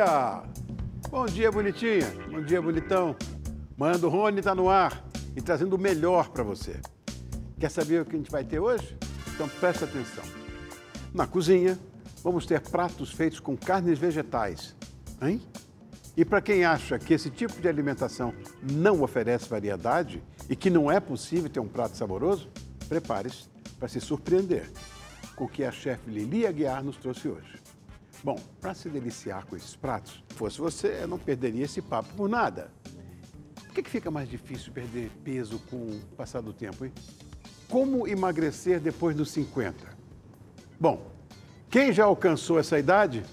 dia! Bom dia, bonitinha. Bom dia, bonitão. Manhã Rony está no ar e trazendo o melhor para você. Quer saber o que a gente vai ter hoje? Então presta atenção. Na cozinha, vamos ter pratos feitos com carnes vegetais. Hein? E para quem acha que esse tipo de alimentação não oferece variedade e que não é possível ter um prato saboroso, prepare-se para se surpreender com o que a chefe Lili Aguiar nos trouxe hoje. Bom, para se deliciar com esses pratos, fosse você, não perderia esse papo por nada. Por que, que fica mais difícil perder peso com o passar do tempo, hein? Como emagrecer depois dos 50? Bom, quem já alcançou essa idade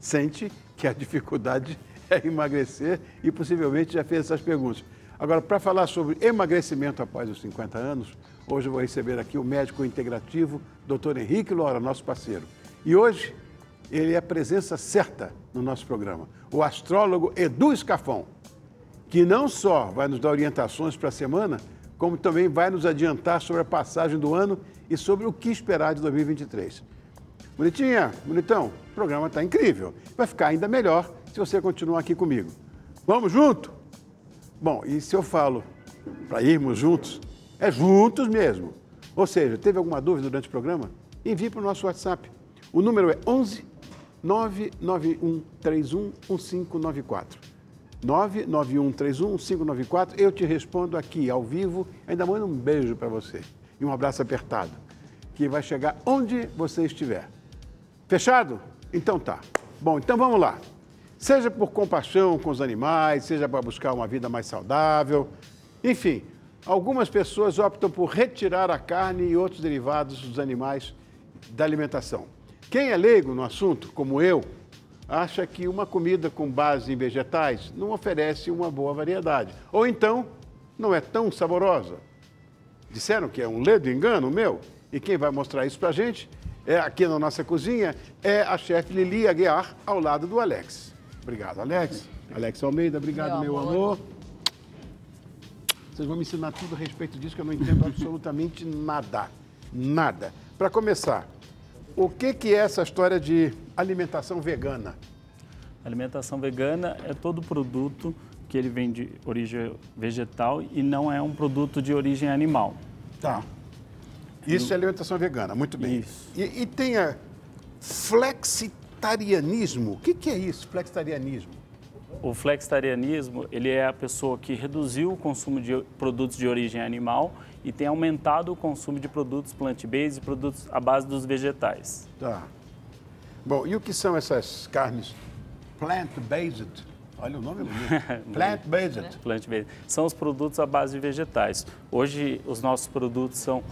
sente que a dificuldade é emagrecer e possivelmente já fez essas perguntas. Agora, para falar sobre emagrecimento após os 50 anos, hoje eu vou receber aqui o médico integrativo, Dr. Henrique Lora, nosso parceiro. E hoje ele é a presença certa no nosso programa. O astrólogo Edu Escafão, que não só vai nos dar orientações para a semana, como também vai nos adiantar sobre a passagem do ano e sobre o que esperar de 2023. Bonitinha, bonitão, o programa está incrível. Vai ficar ainda melhor se você continuar aqui comigo. Vamos junto? Bom, e se eu falo para irmos juntos, é juntos mesmo. Ou seja, teve alguma dúvida durante o programa? Envie para o nosso WhatsApp o número é 11 99131 1594. 99131 1594. Eu te respondo aqui ao vivo. Ainda mando um beijo para você e um abraço apertado, que vai chegar onde você estiver. Fechado? Então tá. Bom, então vamos lá. Seja por compaixão com os animais, seja para buscar uma vida mais saudável, enfim, algumas pessoas optam por retirar a carne e outros derivados dos animais da alimentação. Quem é leigo no assunto, como eu, acha que uma comida com base em vegetais não oferece uma boa variedade. Ou então, não é tão saborosa. Disseram que é um ledo engano meu? E quem vai mostrar isso pra gente é aqui na nossa cozinha é a chefe Lili Aguiar, ao lado do Alex. Obrigado, Alex. Alex Almeida, obrigado, meu, meu amor. amor. Vocês vão me ensinar tudo a respeito disso, que eu não entendo absolutamente nada. Nada. Para começar, o que, que é essa história de alimentação vegana? Alimentação vegana é todo produto que ele vem de origem vegetal e não é um produto de origem animal. Tá. Isso é alimentação vegana, muito bem. Isso. E, e tem a flexitarianismo. O que, que é isso, flexitarianismo? O flexitarianismo, ele é a pessoa que reduziu o consumo de produtos de origem animal e tem aumentado o consumo de produtos plant-based e produtos à base dos vegetais. Tá. Bom, e o que são essas carnes plant-based? Olha o nome bonito. Plant-based. Plant-based. São os produtos à base de vegetais. Hoje, os nossos produtos são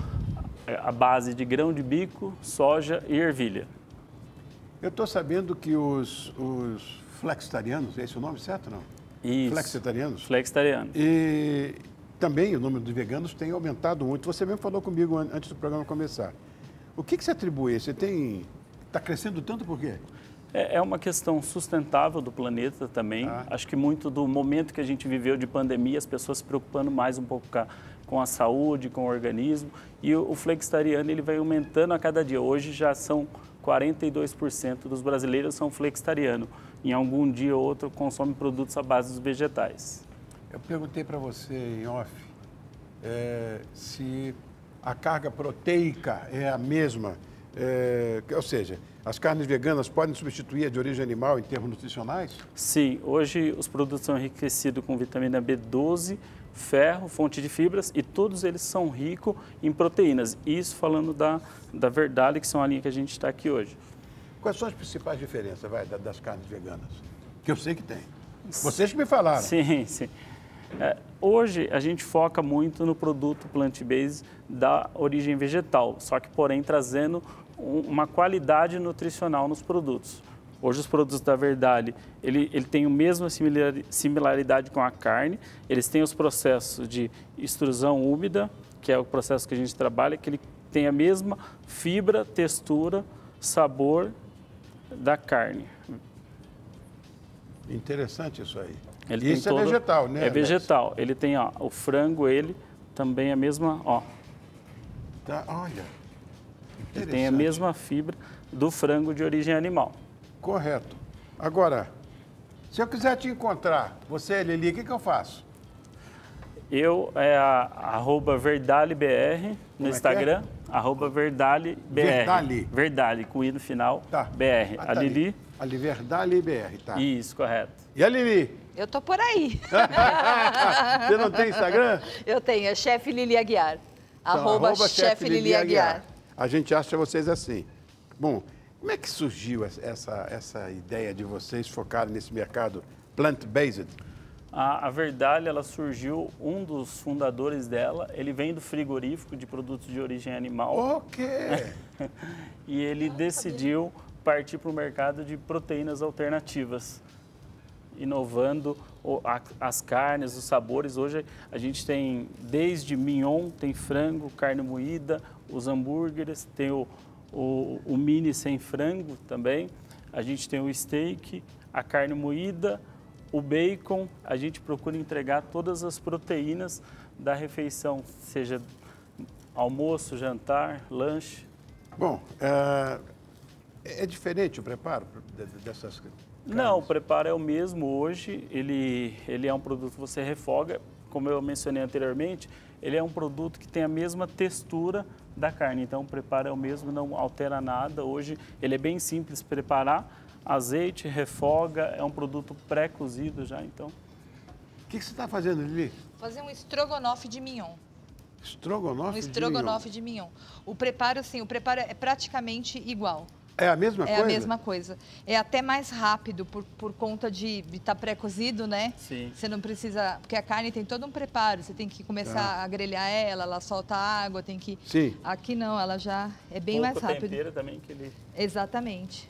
à base de grão de bico, soja e ervilha. Eu estou sabendo que os, os flexitarianos, é esse o nome certo não? Isso. Flexitarianos? Flexitarianos. E também o número de veganos tem aumentado muito. Você mesmo falou comigo antes do programa começar. O que, que você atribui? Você tem. Está crescendo tanto por quê? É, é uma questão sustentável do planeta também. Ah. Acho que muito do momento que a gente viveu de pandemia, as pessoas se preocupando mais um pouco com a, saúde, com o organismo. E o, flexitariano ele vai aumentando a cada dia. Hoje já são 42% dos brasileiros são flexitarianos. Em algum dia ou outro consomem produtos à base dos vegetais. Eu perguntei para você em off é, se a carga proteica é a mesma, é, ou seja, as carnes veganas podem substituir a de origem animal em termos nutricionais? Sim, hoje os produtos são enriquecidos com vitamina B12, ferro, fonte de fibras e todos eles são ricos em proteínas. Isso falando da, da verdade, que são a linha que a gente está aqui hoje. Quais são as principais diferenças vai, das carnes veganas? Que eu sei que tem. Vocês que me falaram. Sim, sim. É, hoje a gente foca muito no produto plant-based da origem vegetal, só que porém trazendo um, uma qualidade nutricional nos produtos. Hoje os produtos da Verdade, ele, ele tem a mesma similaridade com a carne, eles têm os processos de extrusão úmida, que é o processo que a gente trabalha, que ele tem a mesma fibra, textura, sabor da carne. Interessante isso aí. Ele Isso é todo, vegetal, né? É vegetal. Ele tem, ó, o frango, ele também é a mesma, ó. Tá, olha. Ele tem a mesma fibra do frango de origem animal. Correto. Agora, se eu quiser te encontrar, você, Lili, o que, que eu faço? Eu é a, arroba VerdaliBR no é Instagram, é? Arroba VerdaliBR. Verdali. Verdali, com I no final, tá. BR. Ah, tá a Lili? Ali, Verdali BR, tá. Isso, correto. E a Lili? Eu tô por aí. Você não tem Instagram? Eu tenho, é chefe Lili Aguiar. Então, arroba, arroba chefe Lili Aguiar. Aguiar. A gente acha vocês assim. Bom, como é que surgiu essa, essa ideia de vocês focarem nesse mercado plant-based? A, a Verdalha, ela surgiu, um dos fundadores dela, ele vem do frigorífico de produtos de origem animal. Ok! e ele decidiu partir para o mercado de proteínas alternativas, inovando o, a, as carnes, os sabores. Hoje a gente tem desde mignon, tem frango, carne moída, os hambúrgueres, tem o, o, o mini sem frango também. A gente tem o steak, a carne moída, o bacon, a gente procura entregar todas as proteínas da refeição, seja almoço, jantar, lanche. Bom, é, é diferente o preparo dessas carnes? Não, o preparo é o mesmo hoje. Ele, ele é um produto que você refoga. Como eu mencionei anteriormente, ele é um produto que tem a mesma textura da carne. Então, o preparo é o mesmo, não altera nada. Hoje, ele é bem simples preparar azeite, refoga, é um produto pré-cozido já, então. O que, que, você está fazendo, Lili? Fazer um estrogonofe de mignon. Estrogonofe, um estrogonofe de mignon. de mignon. O preparo, sim, o preparo é praticamente igual. É a mesma é coisa? É a mesma coisa. É até mais rápido por, por conta de estar tá pré-cozido, né? Sim. Você não precisa... Porque a carne tem todo um preparo. Você tem que começar ah. a grelhar ela, ela solta água, tem que... Sim. Aqui não, ela já é bem Pouco mais rápido. tempero também que ele... Exatamente.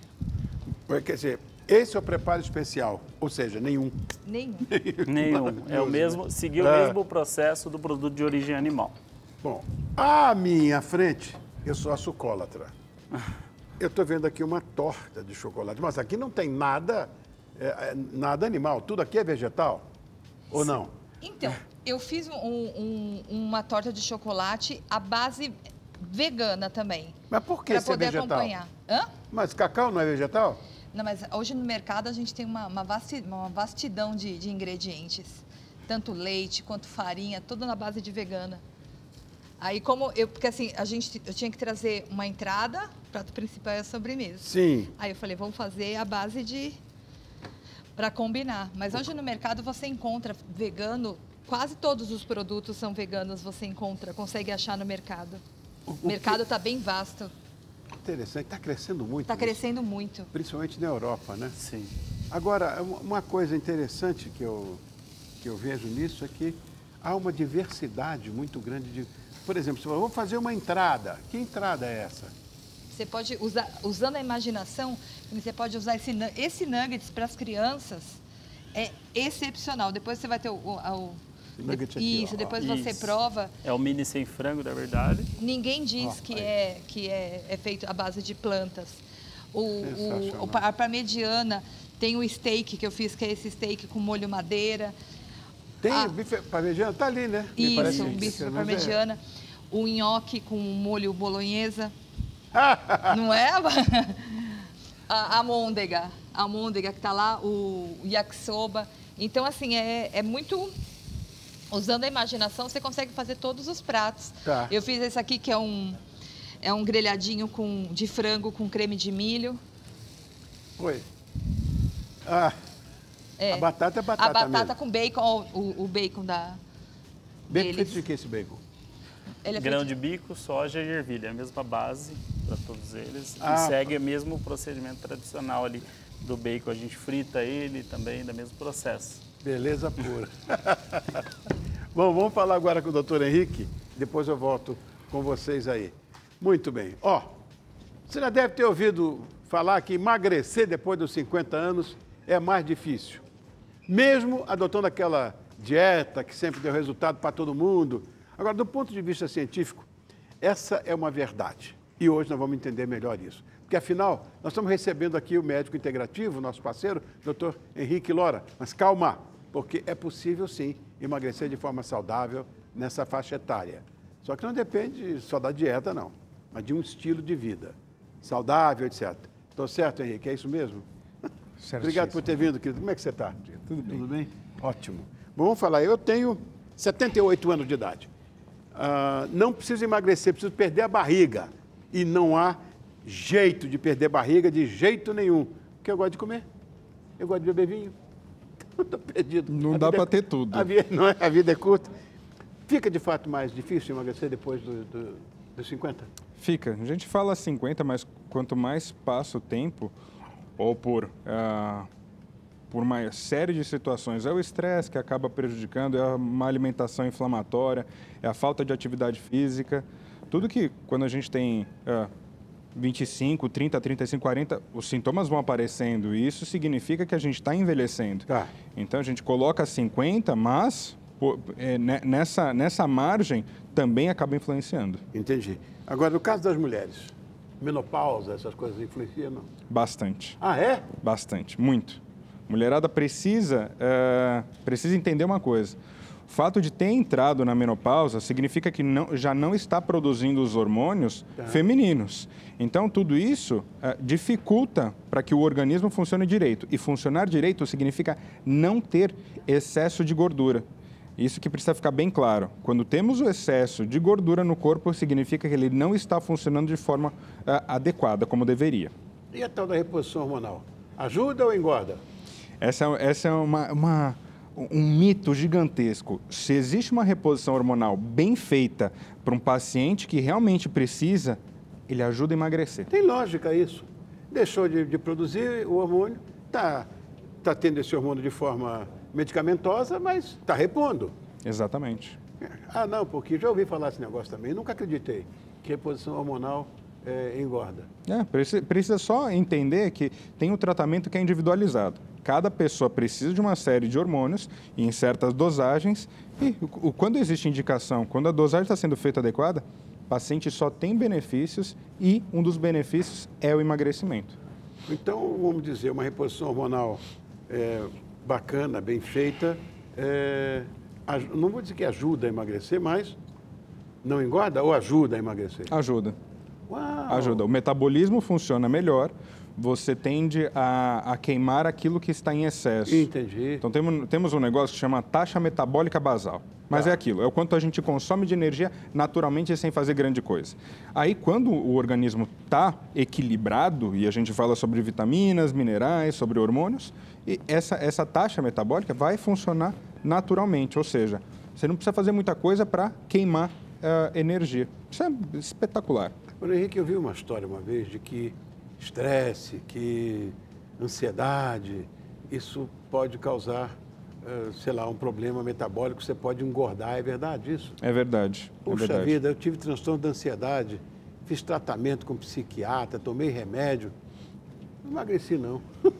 Quer dizer, esse é o preparo especial, ou seja, nenhum. Nenhum. nenhum. É o mesmo, seguiu é. o mesmo processo do produto de origem animal. Bom, à minha frente, eu sou a sucólatra. Eu estou vendo aqui uma torta de chocolate, mas aqui não tem nada, é, é nada animal, tudo aqui é vegetal? Ou Sim. não? Então, eu fiz um, um, uma torta de chocolate à base vegana também. Mas por que Para poder vegetal? acompanhar. Hã? Mas cacau não é vegetal? Não, mas hoje no mercado a gente tem uma, uma, uma vastidão de, de ingredientes. Tanto leite quanto farinha, tudo na base de vegana. Aí como eu, porque assim, a gente, eu tinha que trazer uma entrada, prato principal e a sobremesa. Sim. Aí eu falei, vamos fazer a base de para combinar. Mas hoje no mercado você encontra vegano, quase todos os produtos são veganos, você encontra, consegue achar no mercado. O, o mercado está bem vasto interessante, está crescendo muito. Está crescendo muito. Principalmente na Europa, né? Sim. Agora, uma coisa interessante que eu, que eu vejo nisso é que há uma diversidade muito grande de. Por exemplo, se eu vou fazer uma entrada, que entrada é essa? Você pode usar, usando a imaginação, você pode usar esse, esse nuggets para as crianças. É excepcional. Depois você vai ter o, o, Nugget aqui, Isso, ó. depois Isso. você prova. É o mini sem frango, na verdade. Ninguém diz que, é, que é, é feito à base de plantas. O, o, o, a parmegiana tem o steak que eu fiz, que é esse steak com molho madeira. Tem ah, o bife parmegiana? Tá ali, né? Isso, o bife é. parmegiana. É. O nhoque com molho bolonhesa. Não é? a, a môndega. A môndega que está lá, o yakisoba. Então, assim, é, é muito Usando a imaginação, você consegue fazer todos os pratos. Tá. Eu fiz esse aqui que é um, é um grelhadinho com, de frango com creme de milho. Oi. Ah, é. A batata é batata A batata mesmo. com bacon, ó, o, o bacon da Bacon feito de que esse bacon? Ele é Grão feito... de bico, soja e ervilha, é a mesma base para todos eles. Ah, e segue o mesmo procedimento tradicional ali do bacon. A gente frita ele também, do mesmo processo. Beleza pura. Bom, vamos falar agora com o doutor Henrique, depois eu volto com vocês aí. Muito bem. Ó, você já deve ter ouvido falar que emagrecer depois dos 50 anos é mais difícil. Mesmo adotando aquela dieta que sempre deu resultado para todo mundo. Agora, do ponto de vista científico, essa é uma verdade. E hoje nós vamos entender melhor isso. Porque, afinal, nós estamos recebendo aqui o médico integrativo, nosso parceiro, doutor Henrique Lora. Mas calma, porque é possível sim emagrecer de forma saudável nessa faixa etária. Só que não depende só da dieta, não, mas de um estilo de vida saudável, etc. Estou certo, Henrique? É isso mesmo? Obrigado por ter vindo, querido. Como é que você está? Tudo bem. Tudo bem? Ótimo. Bom, vamos falar. Eu tenho 78 anos de idade. Uh, não preciso emagrecer, preciso perder a barriga. E não há jeito de perder barriga de jeito nenhum. Porque eu gosto de comer. Eu gosto de beber vinho. Estou perdido. Não a dá para é, ter tudo. A vida, não é, a vida é curta. Fica de fato mais difícil emagrecer depois do, do, dos 50? Fica. A gente fala 50, mas quanto mais passa o tempo, ou por, uh, por uma série de situações, é o estresse que acaba prejudicando, é uma alimentação inflamatória, é a falta de atividade física. Tudo que quando a gente tem uh, 25, 30, 35, 40, os sintomas vão aparecendo e isso significa que a gente está envelhecendo. Tá. Então a gente coloca 50, mas é, nessa, nessa margem também acaba influenciando. Entendi. Agora, no caso das mulheres, menopausa, essas coisas influenciam, não? Bastante. Ah, é? Bastante, muito. Mulherada precisa, uh, precisa entender uma coisa. O fato de ter entrado na menopausa significa que não, já não está produzindo os hormônios tá. femininos. Então, tudo isso uh, dificulta para que o organismo funcione direito. E funcionar direito significa não ter excesso de gordura. Isso que precisa ficar bem claro. Quando temos o excesso de gordura no corpo, significa que ele não está funcionando de forma uh, adequada, como deveria. E a tal da reposição hormonal? Ajuda ou engorda? Essa, essa é uma, uma, um mito gigantesco. Se existe uma reposição hormonal bem feita para um paciente que realmente precisa, ele ajuda a emagrecer. Tem lógica isso. Deixou de, de produzir o hormônio, está tá tendo esse hormônio de forma medicamentosa, mas está repondo. Exatamente. Ah, não, porque já ouvi falar esse negócio também, nunca acreditei que reposição hormonal é, engorda. É, precisa só entender que tem um tratamento que é individualizado. Cada pessoa precisa de uma série de hormônios em certas dosagens e quando existe indicação, quando a dosagem está sendo feita adequada, o paciente só tem benefícios e um dos benefícios é o emagrecimento. Então, vamos dizer, uma reposição hormonal é, bacana, bem feita, é, não vou dizer que ajuda a emagrecer, mas não engorda ou ajuda a emagrecer? Ajuda. Uau. Ajuda. O metabolismo funciona melhor, você tende a, a, queimar aquilo que está em excesso. Entendi. Então temos, temos um negócio que chama taxa metabólica basal. Mas tá. é aquilo, é o quanto a gente consome de energia naturalmente sem fazer grande coisa. Aí quando o organismo está equilibrado, e a gente fala sobre vitaminas, minerais, sobre hormônios, essa, essa taxa metabólica vai funcionar naturalmente, ou seja, você não precisa fazer muita coisa para queimar uh, energia. Isso é espetacular. Bueno, Henrique, eu vi uma história uma vez de que estresse, que ansiedade, isso pode causar, uh, sei lá, um problema metabólico, você pode engordar, é verdade isso? É verdade. É Puxa é verdade. vida, eu tive transtorno de ansiedade, fiz tratamento com psiquiatra, tomei remédio, não emagreci não.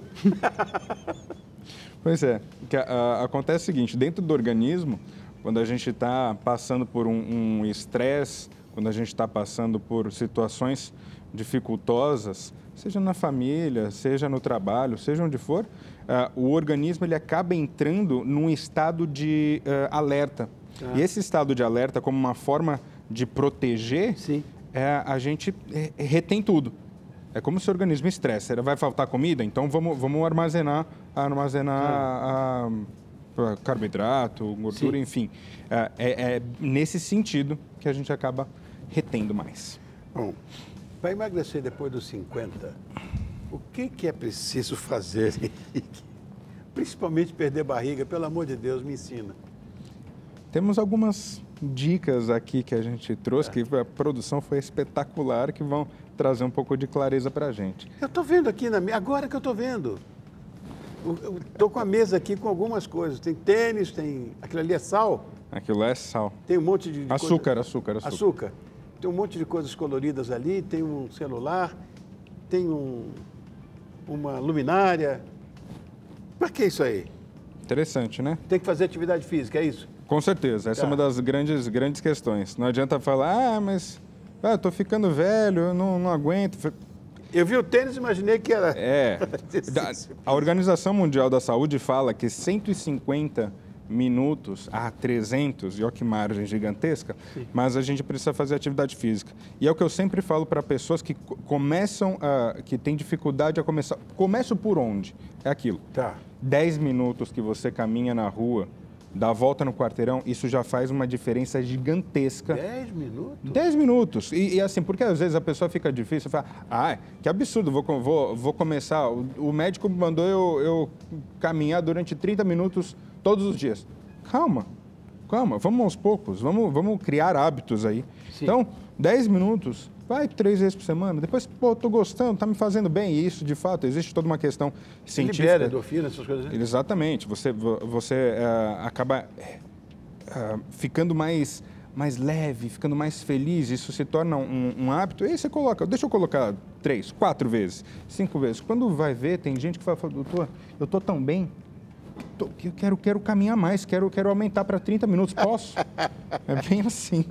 pois é, que, acontece o seguinte, dentro do organismo, quando a gente está passando por um estresse, um quando a gente está passando por situações dificultosas, seja na família, seja no trabalho, seja onde for, uh, o organismo ele acaba entrando num estado de uh, alerta. Ah. E esse estado de alerta, como uma forma de proteger, é, a gente é, retém tudo. É como se o organismo estresse. Vai faltar comida? Então vamos, vamos armazenar, armazenar ah. a, a, carboidrato, gordura, Sim. enfim. É, é, é, nesse sentido que a gente acaba retendo mais. Bom, para emagrecer depois dos 50, o que, que é preciso fazer, Principalmente perder barriga, pelo amor de Deus, me ensina. Temos algumas dicas aqui que a gente trouxe, é. que a produção foi espetacular, que vão trazer um pouco de clareza para a gente. Eu estou vendo aqui, na, agora que eu estou vendo. Estou com a mesa aqui com algumas coisas. Tem tênis, tem. Aquilo ali é sal? Aquilo é sal. Tem um monte de. Açúcar, coisa... açúcar, açúcar. Açúcar. Tem um monte de coisas coloridas ali, tem um celular, tem um, uma luminária. Para que isso aí? Interessante, né? Tem que fazer atividade física, é isso? Com certeza, essa tá. é uma tá. das grandes, grandes questões. Não adianta falar, ah, mas ah, estou ficando velho, eu não, não aguento. Eu vi o tênis e imaginei que era. É. a Organização Mundial da Saúde fala que 150 minutos a 300, e olha que margem gigantesca, Sim. mas a gente precisa fazer atividade física. E é o que eu sempre falo para pessoas que começam, a, que têm dificuldade a começar. Começo por onde? É aquilo. Tá. 10 minutos que você caminha na rua, dá a volta no quarteirão, isso já faz uma diferença gigantesca. 10 minutos? 10 minutos. E, e, assim, porque às vezes a pessoa fica difícil, fala, ah, que absurdo, vou, vou, vou começar. O, o médico mandou eu, eu caminhar durante 30 minutos todos os dias. Calma, calma, vamos aos poucos, vamos, vamos criar hábitos aí. Sim. Então, 10 minutos, vai três vezes por semana. Depois, pô, tô gostando, tá me fazendo bem. E isso, de fato, existe toda uma questão científica. Libera endorfina, essas coisas. Né? Exatamente. Você, você é, acaba é, ficando mais, mais leve, ficando mais feliz. Isso se torna um, um, hábito. E aí você coloca, deixa eu colocar três, quatro vezes, cinco vezes. Quando vai ver, tem gente que fala, doutor, eu tô tão bem eu quero, quero caminhar mais, quero, quero aumentar para 30 minutos. Posso? é bem assim.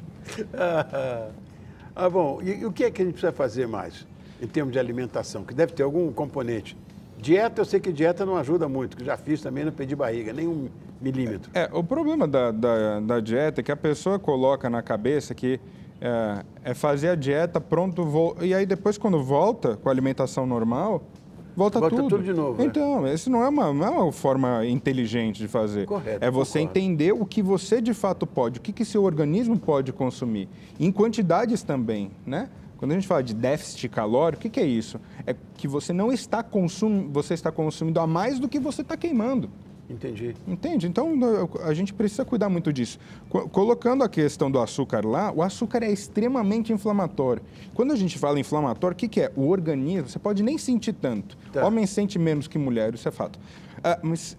ah, bom. E, e, o que é que a gente precisa fazer mais em termos de alimentação? Que deve ter algum componente. Dieta, eu sei que dieta não ajuda muito, que já fiz também, não perdi barriga, nem um milímetro. É, o problema da, da, da dieta é que a pessoa coloca na cabeça que é, é fazer a dieta, pronto, vou... e aí depois quando volta com a alimentação normal, volta, volta tudo. tudo de novo. Né? Então, né? isso não é, uma, não é uma forma inteligente de fazer. Correto. É você concordo. entender o que você de fato pode, o que, que seu organismo pode consumir. Em quantidades também, né? Quando a gente fala de déficit calórico, o que, que é isso? É que você não está consumindo, você está consumindo a mais do que você está queimando. Entendi. Entende? Então a gente precisa cuidar muito disso. Colocando a questão do açúcar lá, o açúcar é extremamente inflamatório. Quando a gente fala inflamatório, o que, que é? O organismo, você pode nem sentir tanto. Tá. Homens sentem menos que mulheres, isso é fato. Ah, mas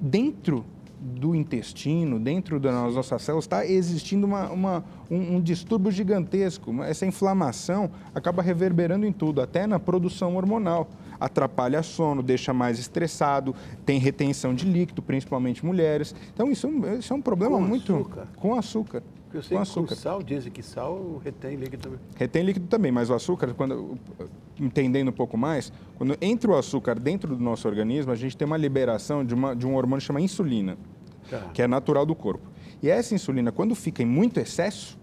dentro do intestino, dentro das nossas células, está existindo uma, uma um, um, distúrbio gigantesco. Essa inflamação acaba reverberando em tudo, até na produção hormonal atrapalha sono, deixa mais estressado, tem retenção de líquido, principalmente mulheres. Então, isso, isso é um problema com muito... Açúcar. Com açúcar. Porque eu sei com açúcar. com sal, dizem que sal retém líquido também. Retém líquido também, mas o açúcar, quando, entendendo um pouco mais, quando entra o açúcar dentro do nosso organismo, a gente tem uma liberação de, uma, de um hormônio chamado insulina, tá. que é natural do corpo. E essa insulina, quando fica em muito excesso,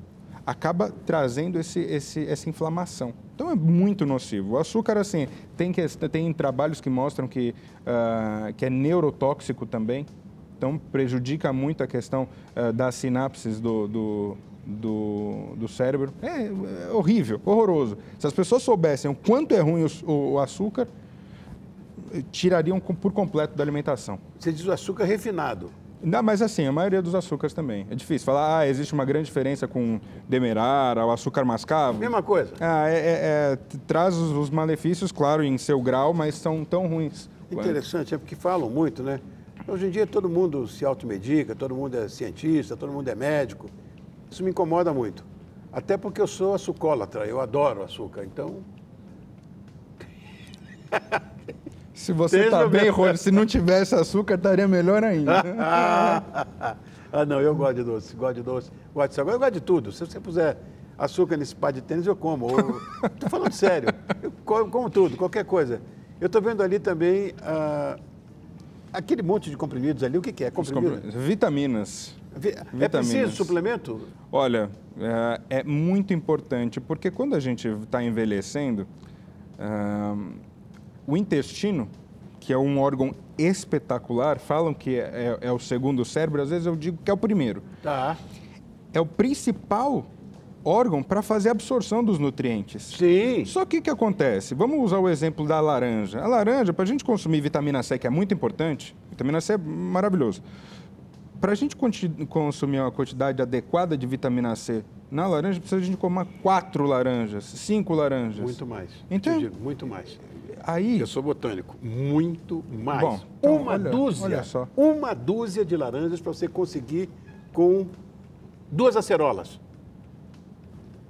acaba trazendo esse, esse, essa inflamação. Então é muito nocivo. O açúcar, assim, tem, que, tem trabalhos que mostram que, uh, que é neurotóxico também. Então prejudica muito a questão uh, das sinapses do, do, do, do cérebro. É, é, horrível, horroroso. Se as pessoas soubessem o quanto é ruim o, o açúcar, tirariam por completo da alimentação. Você diz o açúcar refinado. Não, mas assim, a maioria dos açúcares também. É difícil falar, ah, existe uma grande diferença com demerara, o açúcar mascavo. Mesma coisa. Ah, é, é, é, traz os malefícios, claro, em seu grau, mas são tão ruins. Interessante, é porque falam muito, né? Hoje em dia todo mundo se automedica, todo mundo é cientista, todo mundo é médico. Isso me incomoda muito. Até porque eu sou açucólatra, eu adoro açúcar, então... Se você está bem, Rony, se não tivesse açúcar, estaria melhor ainda. ah, não, eu gosto de doce, gosto de doce, gosto de salgado, eu gosto de tudo. Se você puser açúcar nesse pá de tênis, eu como. Estou falando sério, eu como, como, tudo, qualquer coisa. Eu estou vendo ali também uh, aquele monte de comprimidos ali, o que, que é? Comprimido? Vitaminas. Vi é preciso suplemento? Olha, é, é, muito importante, porque quando a gente está envelhecendo, uh, o intestino, que é um órgão espetacular, falam que é, é, é, o segundo cérebro, às vezes eu digo que é o primeiro. Tá. É o principal órgão para fazer a absorção dos nutrientes. Sim. Só que o que acontece? Vamos usar o exemplo da laranja. A laranja, para a gente consumir vitamina C, que é muito importante, vitamina C é maravilhoso. Para a gente consumir uma quantidade adequada de vitamina C na laranja, precisa a gente comer quatro laranjas, cinco laranjas. Muito mais. Então, digo, muito mais aí... Eu sou botânico. Muito mais. Bom, então, uma olha, dúzia. Olha só. Uma dúzia de laranjas para você conseguir com duas acerolas.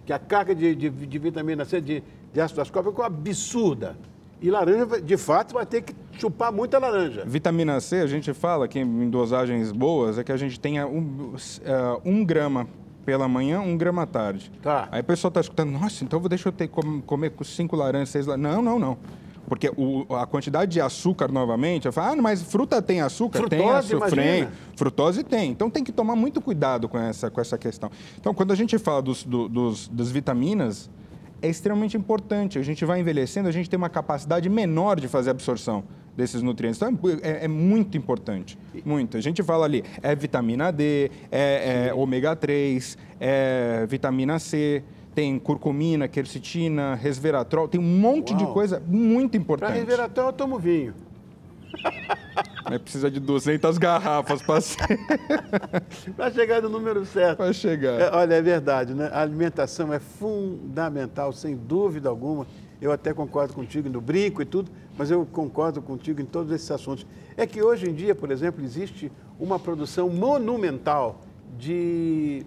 Que a carga de, de, de vitamina C, de, de ácido ascórbico é absurda. E laranja, de fato, vai ter que chupar muita laranja. Vitamina C, a gente fala que em dosagens boas é que a gente tenha um, uh, um grama pela manhã, um grama à tarde. Tá. Aí a pessoa está escutando, nossa, então deixa eu ter, comer com cinco laranjas, seis laranjas. Não, não, não Porque o, a quantidade de açúcar, novamente, eu falo, ah, mas fruta tem açúcar? Frutose, tem açúcar. Frutose tem. Então tem que tomar muito cuidado com essa, com essa questão. Então, quando a gente fala dos, do, dos, das vitaminas, é extremamente importante. A gente vai envelhecendo, a gente tem uma capacidade menor de fazer absorção desses nutrientes. Então, é, é muito importante. Muito. A gente fala ali, é vitamina D, é, é ômega 3, é vitamina C, tem curcumina, quercetina, resveratrol, tem um monte Uau. de coisa muito importante. Para resveratrol eu tomo vinho. Mas precisa de 200 garrafas para para chegar no número certo. Para chegar. É, olha, é verdade, né? A alimentação é fundamental, sem dúvida alguma. Eu até concordo contigo no brinco e tudo, mas eu concordo contigo em todos esses assuntos. É que hoje em dia, por exemplo, existe uma produção monumental de,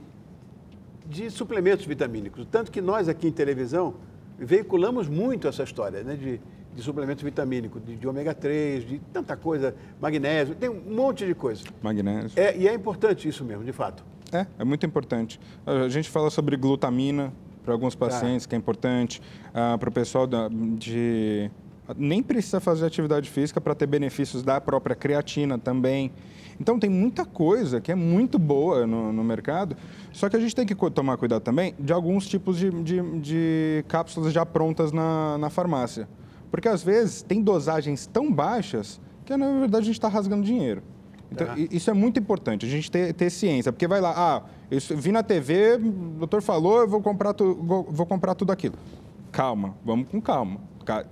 de suplementos vitamínicos. Tanto que nós aqui em televisão veiculamos muito essa história, né? De, de suplemento vitamínico, de, de, ômega 3, de tanta coisa, magnésio, tem um monte de coisa. Magnésio. É, e é importante isso mesmo, de fato. É, é muito importante. A gente fala sobre glutamina para alguns tá. pacientes, tá. que é importante. Ah, para o pessoal da, de. Nem precisa fazer atividade física para ter benefícios da própria creatina também. Então, tem muita coisa que é muito boa no, no mercado, só que a gente tem que tomar cuidado também de alguns tipos de, de, de cápsulas já prontas na, na farmácia. Porque às vezes tem dosagens tão baixas que na verdade a gente está rasgando dinheiro. Então, tá. isso é muito importante, a gente ter, ter ciência, porque vai lá, ah, eu vi na TV, o doutor falou, eu vou comprar, tu, vou comprar tudo aquilo. Calma, vamos com calma.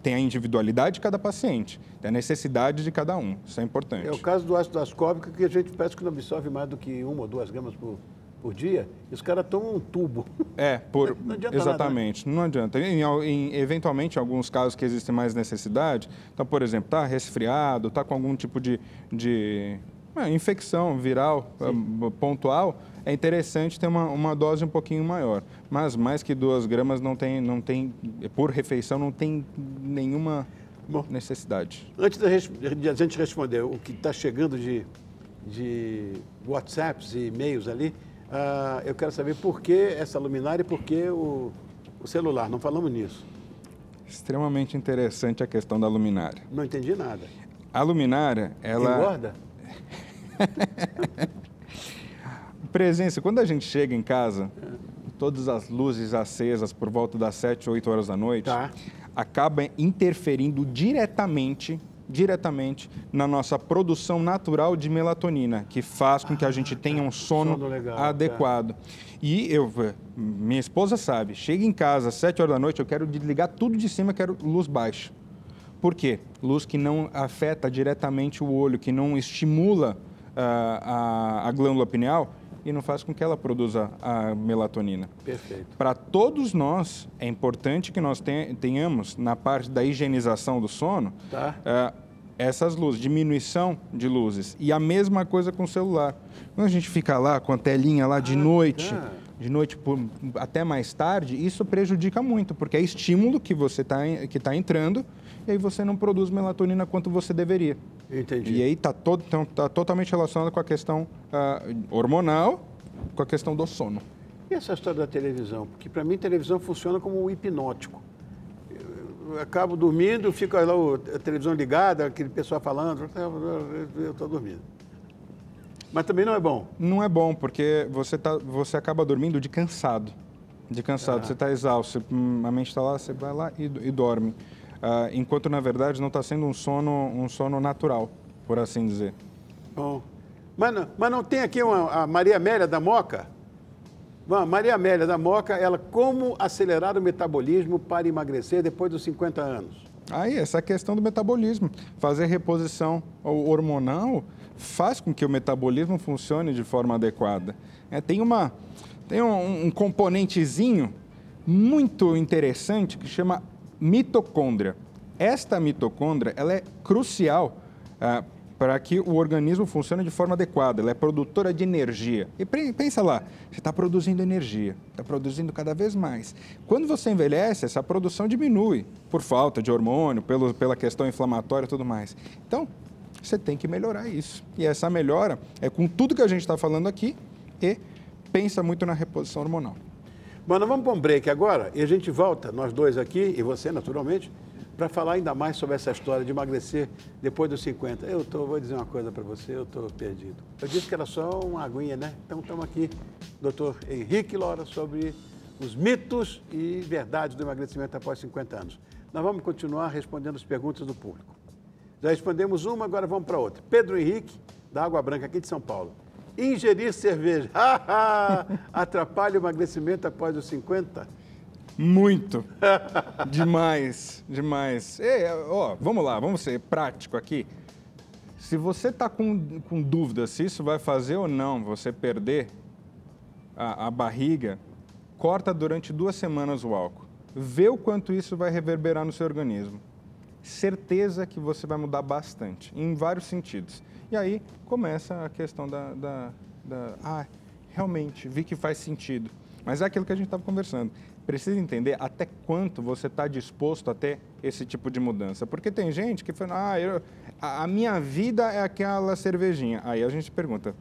Tem a individualidade de cada paciente, tem a necessidade de cada um, isso é importante. É o caso do ácido ascórbico que a gente parece que não absorve mais do que uma ou duas gramas por, por dia, e os caras tomam um tubo. É, por, não adianta exatamente, nada, né? não adianta. Em, em, eventualmente, em alguns casos que existem mais necessidade, então, por exemplo, está resfriado, está com algum tipo de, de infecção viral Sim. Ah, pontual, é interessante ter uma, uma dose um pouquinho maior. Mas mais que duas gramas não tem, não tem por refeição, não tem nenhuma Bom, necessidade. Antes de a gente responder o que está chegando de, de WhatsApps e e-mails ali, Uh, eu quero saber por que essa luminária e por que o, o celular. Não falamos nisso. Extremamente interessante a questão da luminária. Não entendi nada. A luminária, ela. Engorda? Presença. Quando a gente chega em casa, todas as luzes acesas por volta das 7, 8 horas da noite, tá. acaba interferindo diretamente diretamente na nossa produção natural de melatonina, que faz com que a gente tenha um sono, sono legal, adequado. E eu, minha esposa sabe, chega em casa às 7 horas da noite, eu quero desligar tudo de cima, quero luz baixa. Por quê? Luz que não afeta diretamente o olho, que não estimula a, a glândula pineal, e não faz com que ela produza a melatonina. Perfeito. Para todos nós, é importante que nós tenhamos, na parte da higienização do sono, tá. uh, essas luzes, diminuição de luzes. E a mesma coisa com o celular. Quando a gente fica lá com a telinha lá de ah, noite, tá. de noite por, até mais tarde, isso prejudica muito, porque é estímulo que você está que tá entrando e aí você não produz melatonina quanto você deveria. Entendi. E aí está então, tá totalmente relacionado com a questão uh, hormonal, com a questão do sono. E essa história da televisão? Porque para mim televisão funciona como um hipnótico. Eu acabo dormindo, fica lá a televisão ligada, aquele pessoal falando, eu estou dormindo. Mas também não é bom. Não é bom, porque você, tá, você acaba dormindo de cansado. De cansado, ah. você está exausto, hum, a mente está lá, você vai lá e, e dorme uh, enquanto na verdade não está sendo um sono, um sono natural, por assim dizer. Bom, mas não, mas não tem aqui uma, a Maria Amélia da Moca? Bom, Maria Amélia da Moca, ela como acelerar o metabolismo para emagrecer depois dos 50 anos? Aí, essa questão do metabolismo. Fazer reposição hormonal faz com que o metabolismo funcione de forma adequada. É, tem uma, tem um, um componentezinho muito interessante que chama mitocôndria. Esta mitocôndria ela é crucial ah, para que o organismo funcione de forma adequada. Ela é produtora de energia. E pensa lá, você está produzindo energia, está produzindo cada vez mais. Quando você envelhece, essa produção diminui por falta de hormônio, pelo, pela questão inflamatória e tudo mais. Então, você tem que melhorar isso. E essa melhora é com tudo que a gente está falando aqui e pensa muito na reposição hormonal. Mas nós vamos para um break agora e a gente volta, nós dois aqui e você, naturalmente, para falar ainda mais sobre essa história de emagrecer depois dos 50. Eu tô, vou dizer uma coisa para você, eu estou perdido. Eu disse que era só uma aguinha, né? Então estamos aqui, doutor Henrique Lora, sobre os mitos e verdades do emagrecimento após 50 anos. Nós vamos continuar respondendo as perguntas do público. Já respondemos uma, agora vamos para outra. Pedro Henrique, da Água Branca, aqui de São Paulo. Ingerir cerveja atrapalha o emagrecimento após os 50? Muito. demais, demais. Ei, ó, vamos lá, vamos ser prático aqui. Se você está com, com dúvida se isso vai fazer ou não você perder a, a barriga, corta durante duas semanas o álcool. Vê o quanto isso vai reverberar no seu organismo. Certeza que você vai mudar bastante, em vários sentidos. E aí começa a questão da, da, da ah, realmente, vi que faz sentido. Mas é aquilo que a gente estava conversando precisa entender até quanto você está disposto a ter esse tipo de mudança. Porque tem gente que fala, ah, eu, a, a, minha vida é aquela cervejinha. Aí a gente pergunta,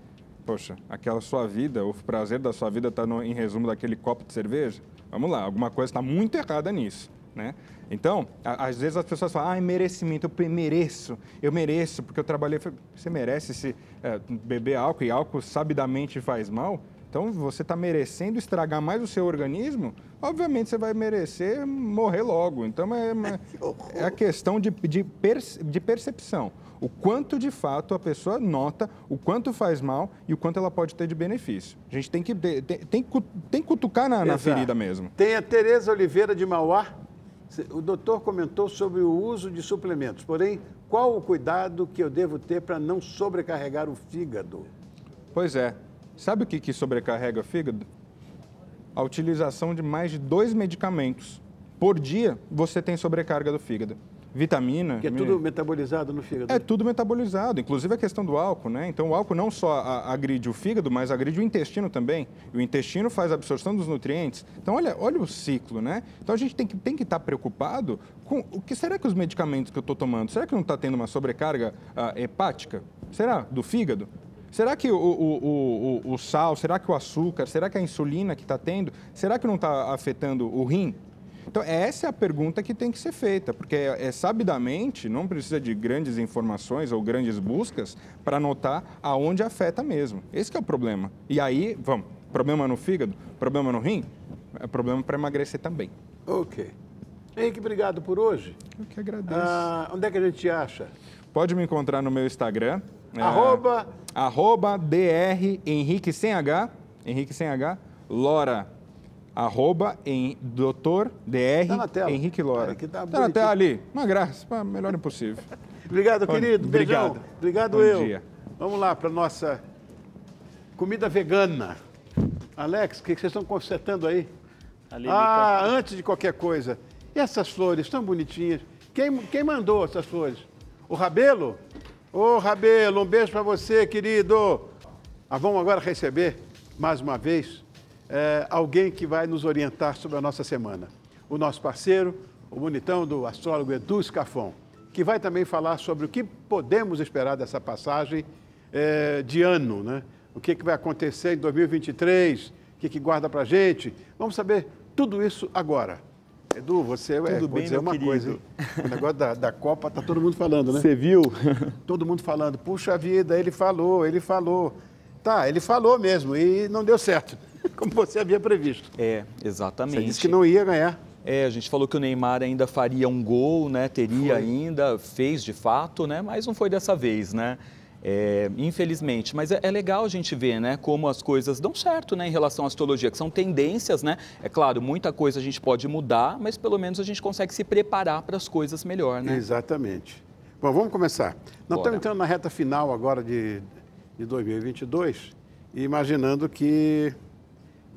poxa, aquela sua vida, o prazer da sua vida está em resumo daquele copo de cerveja? Vamos lá, alguma coisa está muito errada nisso. Né? Então, às vezes as pessoas falam, ah, merecimento, eu mereço, eu mereço, porque eu trabalhei. Você merece se é, beber álcool e álcool sabidamente faz mal? Então, você está merecendo estragar mais o seu organismo, obviamente você vai merecer morrer logo. Então, é, é a questão de, de, perce, de percepção. O quanto de fato a pessoa nota, o quanto faz mal e o quanto ela pode ter de benefício. A gente tem que, tem, tem, tem que cutucar na, na ferida mesmo. Tem a Tereza Oliveira de Mauá. O doutor comentou sobre o uso de suplementos, porém, qual o cuidado que eu devo ter para não sobrecarregar o fígado? Pois é, Sabe o que, que sobrecarrega o fígado? A utilização de mais de dois medicamentos por dia, você tem sobrecarga do fígado. Vitamina. Que é tudo metabolizado no fígado. É tudo metabolizado, inclusive a questão do álcool, né? Então o álcool não só agride o fígado, mas agride o intestino também. O intestino faz a absorção dos nutrientes. Então olha, olha o ciclo, né? Então a gente tem que, tem que estar preocupado com o que será que os medicamentos que eu estou tomando, será que não está tendo uma sobrecarga uh, hepática? Será? Do fígado? Será que o, o, o, o, sal, será que o açúcar, será que a insulina que está tendo, será que não está afetando o rim? Então, essa é a pergunta que tem que ser feita, porque é, é sabidamente, não precisa de grandes informações ou grandes buscas para notar aonde afeta mesmo. Esse é o problema. E aí, vamos, problema no fígado, problema no rim, é problema para emagrecer também. Ok. Henrique, obrigado por hoje. Eu que agradeço. Ah, onde é que a gente acha? Pode me encontrar no meu Instagram, é, arroba. Arroba DR Henrique sem H. Henrique sem H. Lora. Arroba em doutor DR tá na tela. Henrique Lora. Está tá, tá na tela ali. Uma graça. Melhor impossível. Obrigado, Bom, querido. Obrigado. Beijão. Obrigado Bom eu. Dia. Vamos lá para nossa comida vegana. Alex, o que vocês estão consertando aí? Ali, ah, antes de qualquer coisa. E essas flores tão bonitinhas? Quem, quem mandou essas flores? O Rabelo? Ô, Rabelo, um beijo para você, querido. Ah, vamos agora receber, mais uma vez, é, alguém que vai nos orientar sobre a nossa semana. O nosso parceiro, o bonitão do astrólogo Edu Scafon, que vai também falar sobre o que podemos esperar dessa passagem é, de ano, né? O que, que vai acontecer em 2023, o que, que guarda para gente. Vamos saber tudo isso agora. Edu, você é, Tudo é, vou dizer uma querido. coisa. O negócio da, da Copa tá todo mundo falando, né? Você viu? Todo mundo falando. Puxa vida, ele falou, ele falou. Tá, ele falou mesmo e não deu certo, como você havia previsto. É, exatamente. Você disse que não ia ganhar. É, a gente falou que o Neymar ainda faria um gol, né? Teria foi. ainda, fez de fato, né? Mas não foi dessa vez, né? É, infelizmente, mas é, é, legal a gente ver né, como as coisas dão certo né, em relação à astrologia, que são tendências, né? É claro, muita coisa a gente pode mudar, mas pelo menos a gente consegue se preparar para as coisas melhor, né? Exatamente. Bom, vamos começar. Nós Bora. estamos entrando na reta final agora de, de 2022 e imaginando que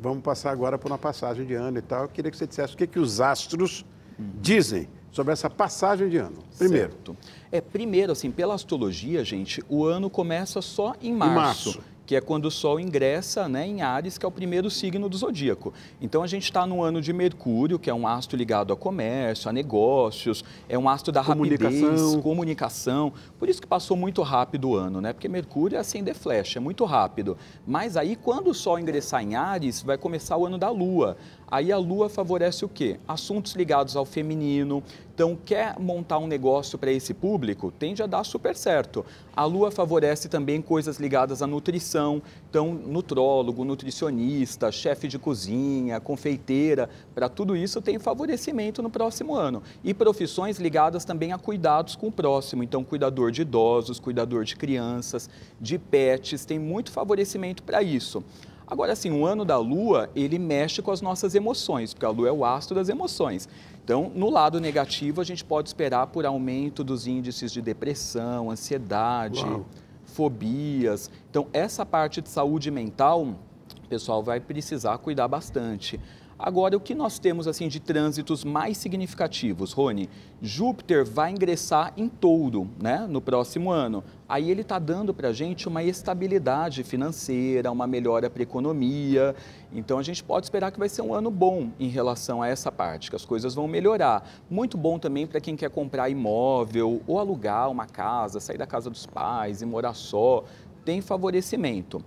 vamos passar agora por uma passagem de ano e tal. Eu queria que você dissesse o que, que os astros uhum. dizem sobre essa passagem de ano. Primeiro. Certo. É, primeiro, assim, pela astrologia, gente, o ano começa só em março. Em março que é quando o Sol ingressa né, em Ares, que é o primeiro signo do zodíaco. Então a gente está no ano de Mercúrio, que é um astro ligado a comércio, a negócios, é um astro da comunicação. rapidez, comunicação. Por isso que passou muito rápido o ano, né? Porque Mercúrio é acender flecha, é muito rápido. Mas aí, quando o Sol ingressar em Ares, vai começar o ano da Lua. Aí a Lua favorece o quê? Assuntos ligados ao feminino, Então, quer montar um negócio para esse público? Tende a dar super certo. A Lua favorece também coisas ligadas à nutrição. Então, nutrólogo, nutricionista, chefe de cozinha, confeiteira, para tudo isso tem favorecimento no próximo ano. E profissões ligadas também a cuidados com o próximo. Então, cuidador de idosos, cuidador de crianças, de pets, tem muito favorecimento para isso. Agora, assim, o ano da Lua, ele mexe com as nossas emoções, porque a Lua é o astro das emoções. Então, no lado negativo, a gente pode esperar por aumento dos índices de depressão, ansiedade, Uau. fobias. Então, essa parte de saúde mental, o pessoal vai precisar cuidar bastante. Agora, o que nós temos assim de trânsitos mais significativos, Rony? Júpiter vai ingressar em touro né, no próximo ano. Aí ele está dando para a gente uma estabilidade financeira, uma melhora para a economia. Então a gente pode esperar que vai ser um ano bom em relação a essa parte, que as coisas vão melhorar. Muito bom também para quem quer comprar imóvel ou alugar uma casa, sair da casa dos pais e morar só. Tem favorecimento.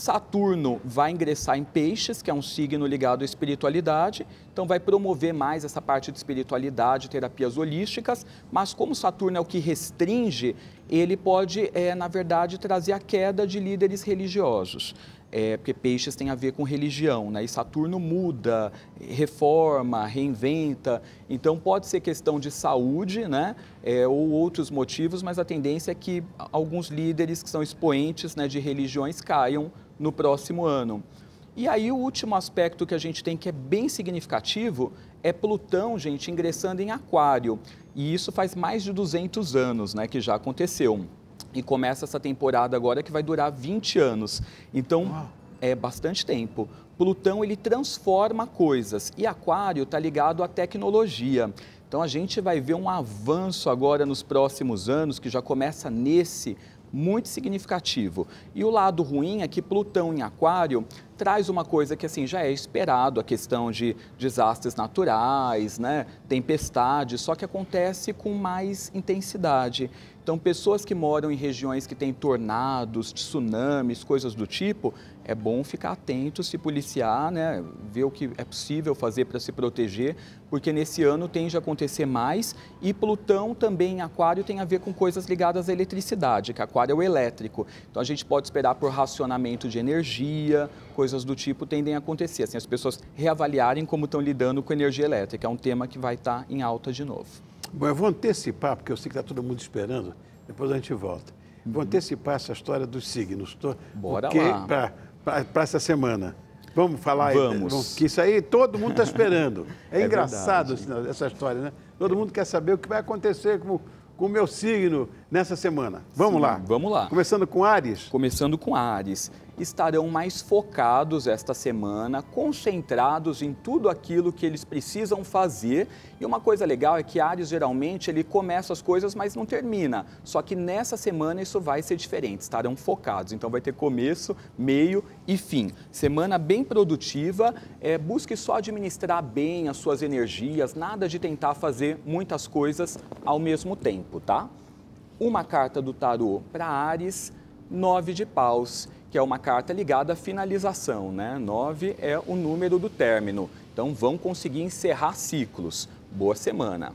Saturno vai ingressar em Peixes, que é um signo ligado à espiritualidade, então vai promover mais essa parte de espiritualidade, terapias holísticas, mas como Saturno é o que restringe, ele pode, é, na verdade, trazer a queda de líderes religiosos. É, porque peixes tem a ver com religião, né? E Saturno muda, reforma, reinventa. Então pode ser questão de saúde, né? É, ou outros motivos, mas a tendência é que alguns líderes que são expoentes né, de religiões caiam no próximo ano. E aí o último aspecto que a gente tem que é bem significativo é Plutão, gente, ingressando em Aquário. E isso faz mais de 200 anos, né, que já aconteceu. E começa essa temporada agora que vai durar 20 anos. Então, Uau. é bastante tempo. Plutão, ele transforma coisas. E Aquário está ligado à tecnologia. Então, a gente vai ver um avanço agora nos próximos anos, que já começa nesse muito significativo. E o lado ruim é que Plutão em Aquário traz uma coisa que assim já é esperado, a questão de desastres naturais, né, tempestades, só que acontece com mais intensidade. Então, pessoas que moram em regiões que têm tornados, tsunamis, coisas do tipo, é bom ficar atento, se policiar, né, ver o que é possível fazer para se proteger, porque nesse ano tende a acontecer mais e Plutão também em Aquário tem a ver com coisas ligadas à eletricidade, que Aquário é o elétrico. Então a gente pode esperar por racionamento de energia, coisas do tipo tendem a acontecer, assim, as pessoas reavaliarem como estão lidando com energia elétrica, é um tema que vai estar em alta de novo. Bom, eu vou antecipar, porque eu sei que está todo mundo esperando, depois a gente volta. Vou uhum. antecipar essa história dos signos. Tô, Bora lá para essa semana. Vamos falar Vamos. Aí, que isso aí todo mundo está esperando. É, é engraçado verdade. essa história, né? Todo mundo quer saber o que vai acontecer com, com o meu signo nessa semana. Vamos Sim, lá. Vamos lá. Começando com Ares. Começando com Ares estarão mais focados esta semana, concentrados em tudo aquilo que eles precisam fazer. E uma coisa legal é que Ares geralmente ele começa as coisas, mas não termina. Só que nessa semana isso vai ser diferente, estarão focados. Então vai ter começo, meio e fim. Semana bem produtiva, é, busque só administrar bem as suas energias, nada de tentar fazer muitas coisas ao mesmo tempo, tá? Uma carta do tarô para Ares, nove de paus que é uma carta ligada à finalização, né? Nove é o número do término. Então vão conseguir encerrar ciclos. Boa semana.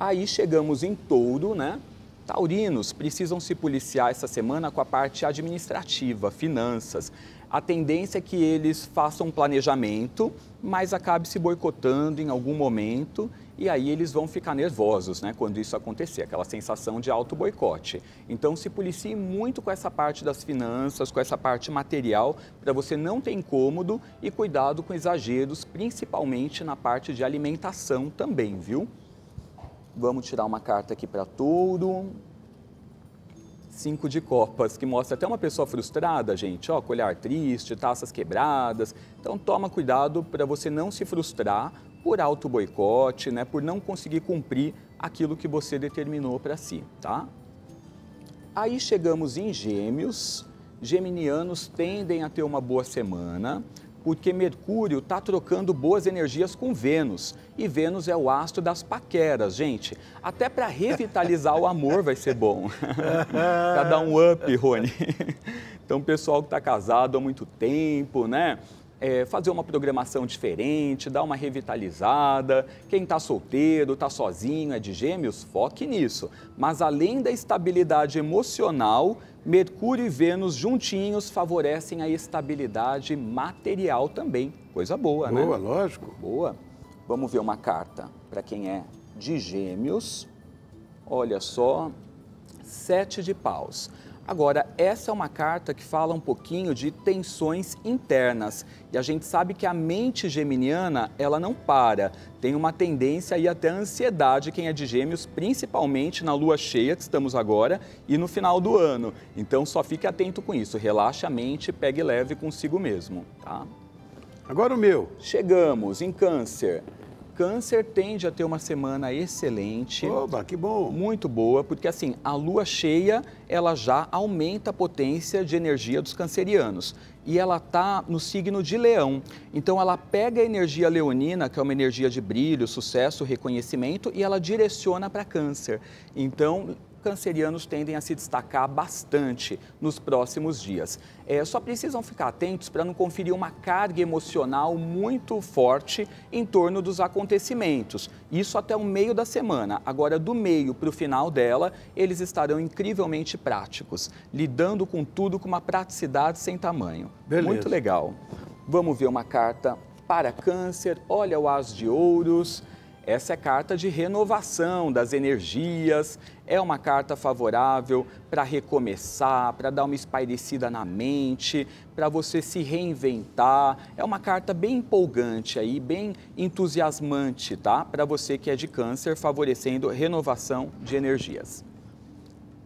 Aí chegamos em touro, né? Taurinos precisam se policiar essa semana com a parte administrativa, finanças. A tendência é que eles façam um planejamento, mas acabe se boicotando em algum momento e aí eles vão ficar nervosos, né, quando isso acontecer, aquela sensação de auto boicote. Então se policie muito com essa parte das finanças, com essa parte material, para você não ter incômodo e cuidado com exageros, principalmente na parte de alimentação também, viu? Vamos tirar uma carta aqui para touro. Cinco de copas, que mostra até uma pessoa frustrada, gente, ó, com olhar triste, taças quebradas. Então toma cuidado para você não se frustrar por auto boicote, né, por não conseguir cumprir aquilo que você determinou para si, tá? Aí chegamos em Gêmeos. Geminianos tendem a ter uma boa semana, porque Mercúrio está trocando boas energias com Vênus. E Vênus é o astro das paqueras, gente. Até para revitalizar o amor vai ser bom. para dar um up, Rony. então, pessoal que está casado há muito tempo, né? É, fazer uma programação diferente, dar uma revitalizada. Quem está solteiro, está sozinho, é de gêmeos, foque nisso. Mas além da estabilidade emocional, Mercúrio e Vênus juntinhos favorecem a estabilidade material também. Coisa boa, boa né? Boa, lógico. Boa. Vamos ver uma carta para quem é de gêmeos. Olha só, sete de paus. Agora, essa é uma carta que fala um pouquinho de tensões internas. E a gente sabe que a mente geminiana, ela não para. Tem uma tendência e até ansiedade quem é de gêmeos, principalmente na lua cheia, que estamos agora, e no final do ano. Então, só fique atento com isso. Relaxe a mente, pegue leve consigo mesmo, tá? Agora o meu. Chegamos em câncer. Câncer tende a ter uma semana excelente. Oba, que bom. Muito boa, porque assim, a lua cheia, ela já aumenta a potência de energia dos cancerianos. E ela está no signo de leão. Então ela pega a energia leonina, que é uma energia de brilho, sucesso, reconhecimento, e ela direciona para câncer. Então, cancerianos tendem a se destacar bastante nos próximos dias. É, só precisam ficar atentos para não conferir uma carga emocional muito forte em torno dos acontecimentos. Isso até o meio da semana. Agora, do meio para o final dela, eles estarão incrivelmente práticos, lidando com tudo com uma praticidade sem tamanho. Beleza. Muito legal. Vamos ver uma carta para câncer. Olha o as de ouros. Essa é carta de renovação das energias, é uma carta favorável para recomeçar, para dar uma espairecida na mente, para você se reinventar. É uma carta bem empolgante aí, bem entusiasmante, tá? Para você que é de câncer, favorecendo renovação de energias.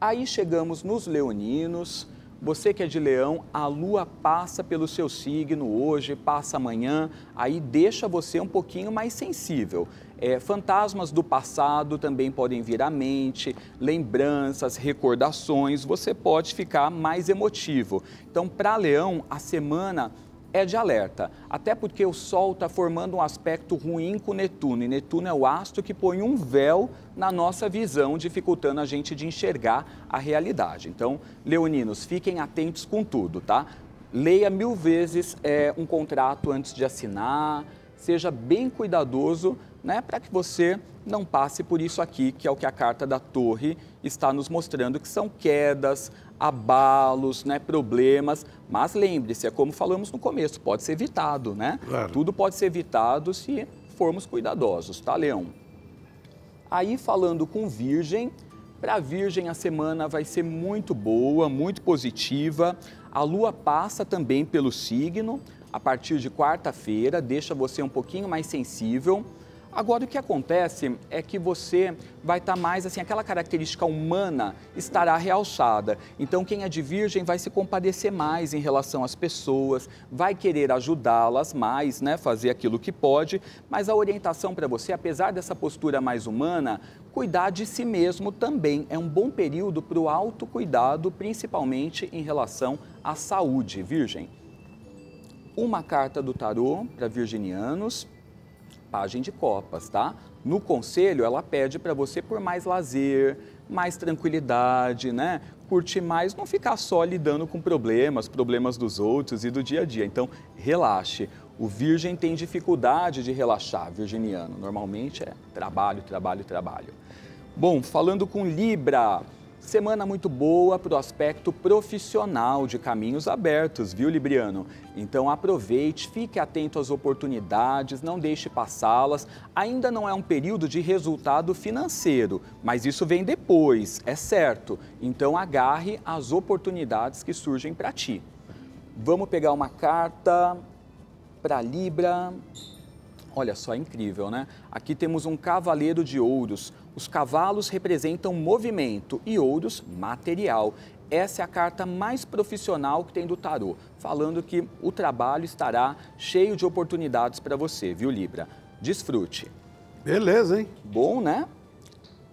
Aí chegamos nos leoninos. Você que é de leão, a lua passa pelo seu signo hoje, passa amanhã, aí deixa você um pouquinho mais sensível. É, fantasmas do passado também podem vir à mente, lembranças, recordações, você pode ficar mais emotivo. Então, para Leão, a semana é de alerta, até porque o Sol está formando um aspecto ruim com Netuno, e Netuno é o astro que põe um véu na nossa visão, dificultando a gente de enxergar a realidade. Então, leoninos, fiquem atentos com tudo, tá? Leia mil vezes é, um contrato antes de assinar, seja bem cuidadoso né, para que você não passe por isso aqui, que é o que a carta da torre está nos mostrando, que são quedas, abalos, né, problemas, mas lembre-se, é como falamos no começo, pode ser evitado, né? Claro. Tudo pode ser evitado se formos cuidadosos, tá, Leão? Aí falando com Virgem, para Virgem a semana vai ser muito boa, muito positiva. A Lua passa também pelo signo a partir de quarta-feira, deixa você um pouquinho mais sensível. Agora, o que acontece é que você vai estar tá mais assim, aquela característica humana estará realçada. Então, quem é de virgem vai se compadecer mais em relação às pessoas, vai querer ajudá-las mais, né, fazer aquilo que pode, mas a orientação para você, apesar dessa postura mais humana, cuidar de si mesmo também. É um bom período para o autocuidado, principalmente em relação à saúde, virgem. Uma carta do tarô para virginianos Pagem de Copas, tá? No conselho, ela pede para você por mais lazer, mais tranquilidade, né? Curtir mais, não ficar só lidando com problemas, problemas dos outros e do dia a dia. Então, relaxe. O virgem tem dificuldade de relaxar, virginiano. Normalmente é trabalho, trabalho, trabalho. Bom, falando com Libra, Semana muito boa para o aspecto profissional de caminhos abertos, viu, Libriano? Então aproveite, fique atento às oportunidades, não deixe passá-las. Ainda não é um período de resultado financeiro, mas isso vem depois, é certo. Então agarre as oportunidades que surgem para ti. Vamos pegar uma carta para Libra. Olha só, é incrível, né? Aqui temos um cavaleiro de ouros. Os cavalos representam movimento e ouros, material. Essa é a carta mais profissional que tem do tarô, falando que o trabalho estará cheio de oportunidades para você, viu, Libra? Desfrute. Beleza, hein? Bom, né?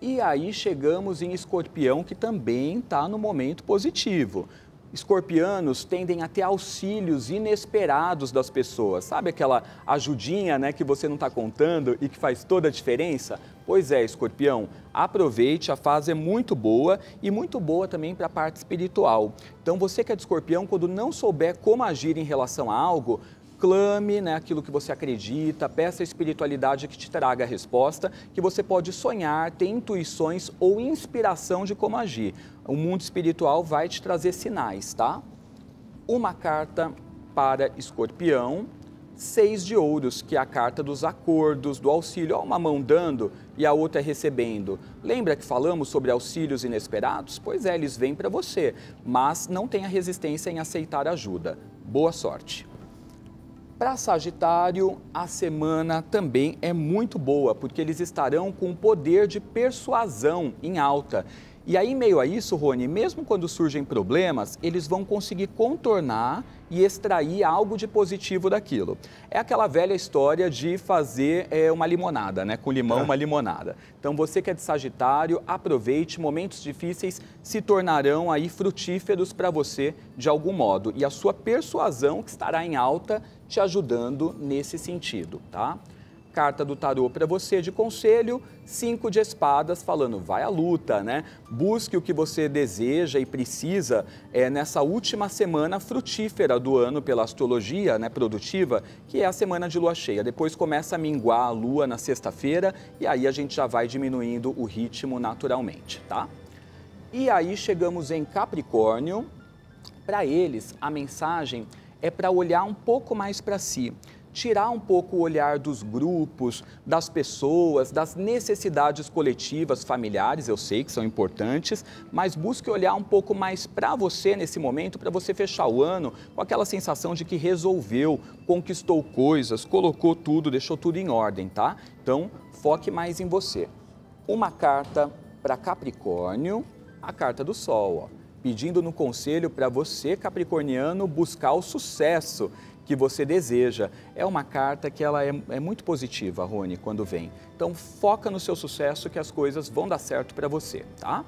E aí chegamos em escorpião, que também está no momento positivo escorpianos tendem a ter auxílios inesperados das pessoas. Sabe aquela ajudinha né, que você não está contando e que faz toda a diferença? Pois é, escorpião, aproveite, a fase é muito boa e muito boa também para a parte espiritual. Então, você que é de escorpião, quando não souber como agir em relação a algo, clame né, aquilo que você acredita, peça a espiritualidade que te traga a resposta, que você pode sonhar, ter intuições ou inspiração de como agir. O mundo espiritual vai te trazer sinais, tá? Uma carta para escorpião, seis de ouros, que é a carta dos acordos, do auxílio. Ó, uma mão dando e a outra recebendo. Lembra que falamos sobre auxílios inesperados? Pois é, eles vêm para você, mas não tenha resistência em aceitar ajuda. Boa sorte! Para Sagitário, a semana também é muito boa, porque eles estarão com o poder de persuasão em alta. E aí, meio a isso, Rony, mesmo quando surgem problemas, eles vão conseguir contornar e extrair algo de positivo daquilo. É aquela velha história de fazer é, uma limonada, né? Com limão, uma limonada. Então, você que é de Sagitário, aproveite, momentos difíceis se tornarão aí frutíferos para você de algum modo. E a sua persuasão que estará em alta te ajudando nesse sentido, tá? Carta do tarô para você de conselho, cinco de espadas falando vai à luta, né? Busque o que você deseja e precisa é, nessa última semana frutífera do ano pela astrologia, né, produtiva, que é a semana de lua cheia. Depois começa a minguar a lua na sexta-feira e aí a gente já vai diminuindo o ritmo naturalmente, tá? E aí chegamos em Capricórnio. Para eles, a mensagem é para olhar um pouco mais para si tirar um pouco o olhar dos grupos, das pessoas, das necessidades coletivas, familiares, eu sei que são importantes, mas busque olhar um pouco mais para você nesse momento, para você fechar o ano com aquela sensação de que resolveu, conquistou coisas, colocou tudo, deixou tudo em ordem, tá? Então, foque mais em você. Uma carta para Capricórnio, a carta do Sol, ó pedindo no conselho para você, capricorniano, buscar o sucesso que você deseja. É uma carta que ela é, é, muito positiva, Rony, quando vem. Então foca no seu sucesso que as coisas vão dar certo para você, tá?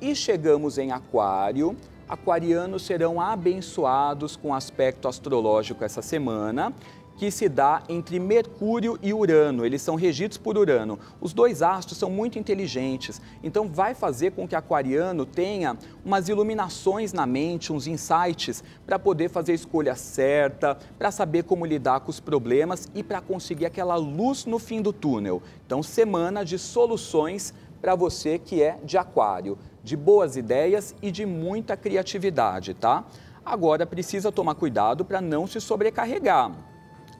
E chegamos em Aquário. Aquarianos serão abençoados com aspecto astrológico essa semana que se dá entre Mercúrio e Urano. Eles são regidos por Urano. Os dois astros são muito inteligentes, então vai fazer com que Aquariano tenha umas iluminações na mente, uns insights para poder fazer a escolha certa, para saber como lidar com os problemas e para conseguir aquela luz no fim do túnel. Então, semana de soluções para você que é de Aquário, de boas ideias e de muita criatividade, tá? Agora precisa tomar cuidado para não se sobrecarregar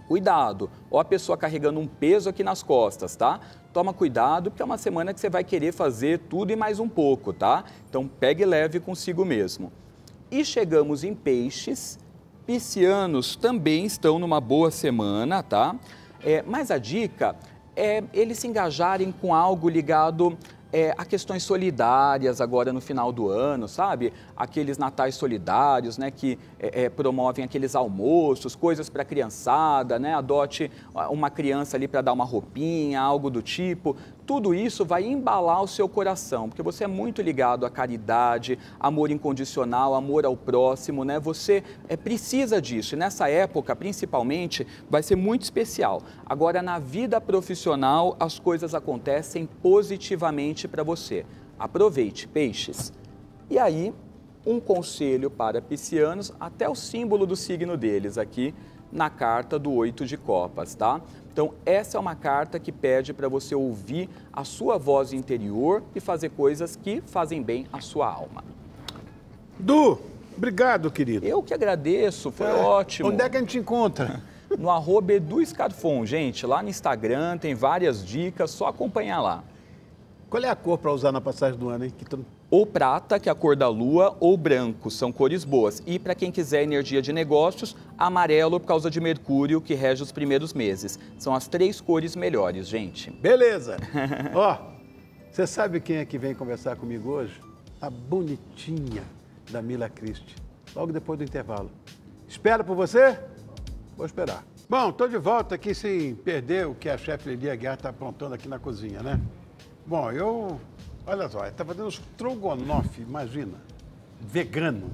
Cuidado, ou a pessoa carregando um peso aqui nas costas, tá? Toma cuidado, porque é uma semana que você vai querer fazer tudo e mais um pouco, tá? Então pegue leve consigo mesmo. E chegamos em peixes. Piscianos também estão numa boa semana, tá? É, mas a dica é eles se engajarem com algo ligado é, a questões solidárias agora no final do ano, sabe? Aqueles natais solidários, né, que é, é, promovem aqueles almoços, coisas para a criançada, né? Adote uma criança ali para dar uma roupinha, algo do tipo tudo isso vai embalar o seu coração, porque você é muito ligado à caridade, amor incondicional, amor ao próximo, né? Você é, precisa disso. E nessa época, principalmente, vai ser muito especial. Agora, na vida profissional, as coisas acontecem positivamente para você. Aproveite, peixes. E aí, um conselho para piscianos, até o símbolo do signo deles aqui na carta do oito de copas, tá? Então, essa é uma carta que pede para você ouvir a sua voz interior e fazer coisas que fazem bem à sua alma. Du, obrigado, querido. Eu que agradeço, foi é. ótimo. Onde é que a gente encontra? No arroba EduScarfon, gente, lá no Instagram tem várias dicas, só acompanhar lá. Qual é a cor para usar na passagem do ano, hein? Que ou prata, que é a cor da lua, ou branco, são cores boas. E para quem quiser energia de negócios, amarelo por causa de Mercúrio, que rege os primeiros meses. São as três cores melhores, gente. Beleza! Ó, você sabe quem é que vem conversar comigo hoje? A bonitinha da Mila Christie, logo depois do intervalo. Espero por você? Vou esperar. Bom, estou de volta aqui sem perder o que a chefe Lilia Guerra está aprontando aqui na cozinha, né? Bom, eu Olha só, está fazendo strogonoff, imagina, vegano,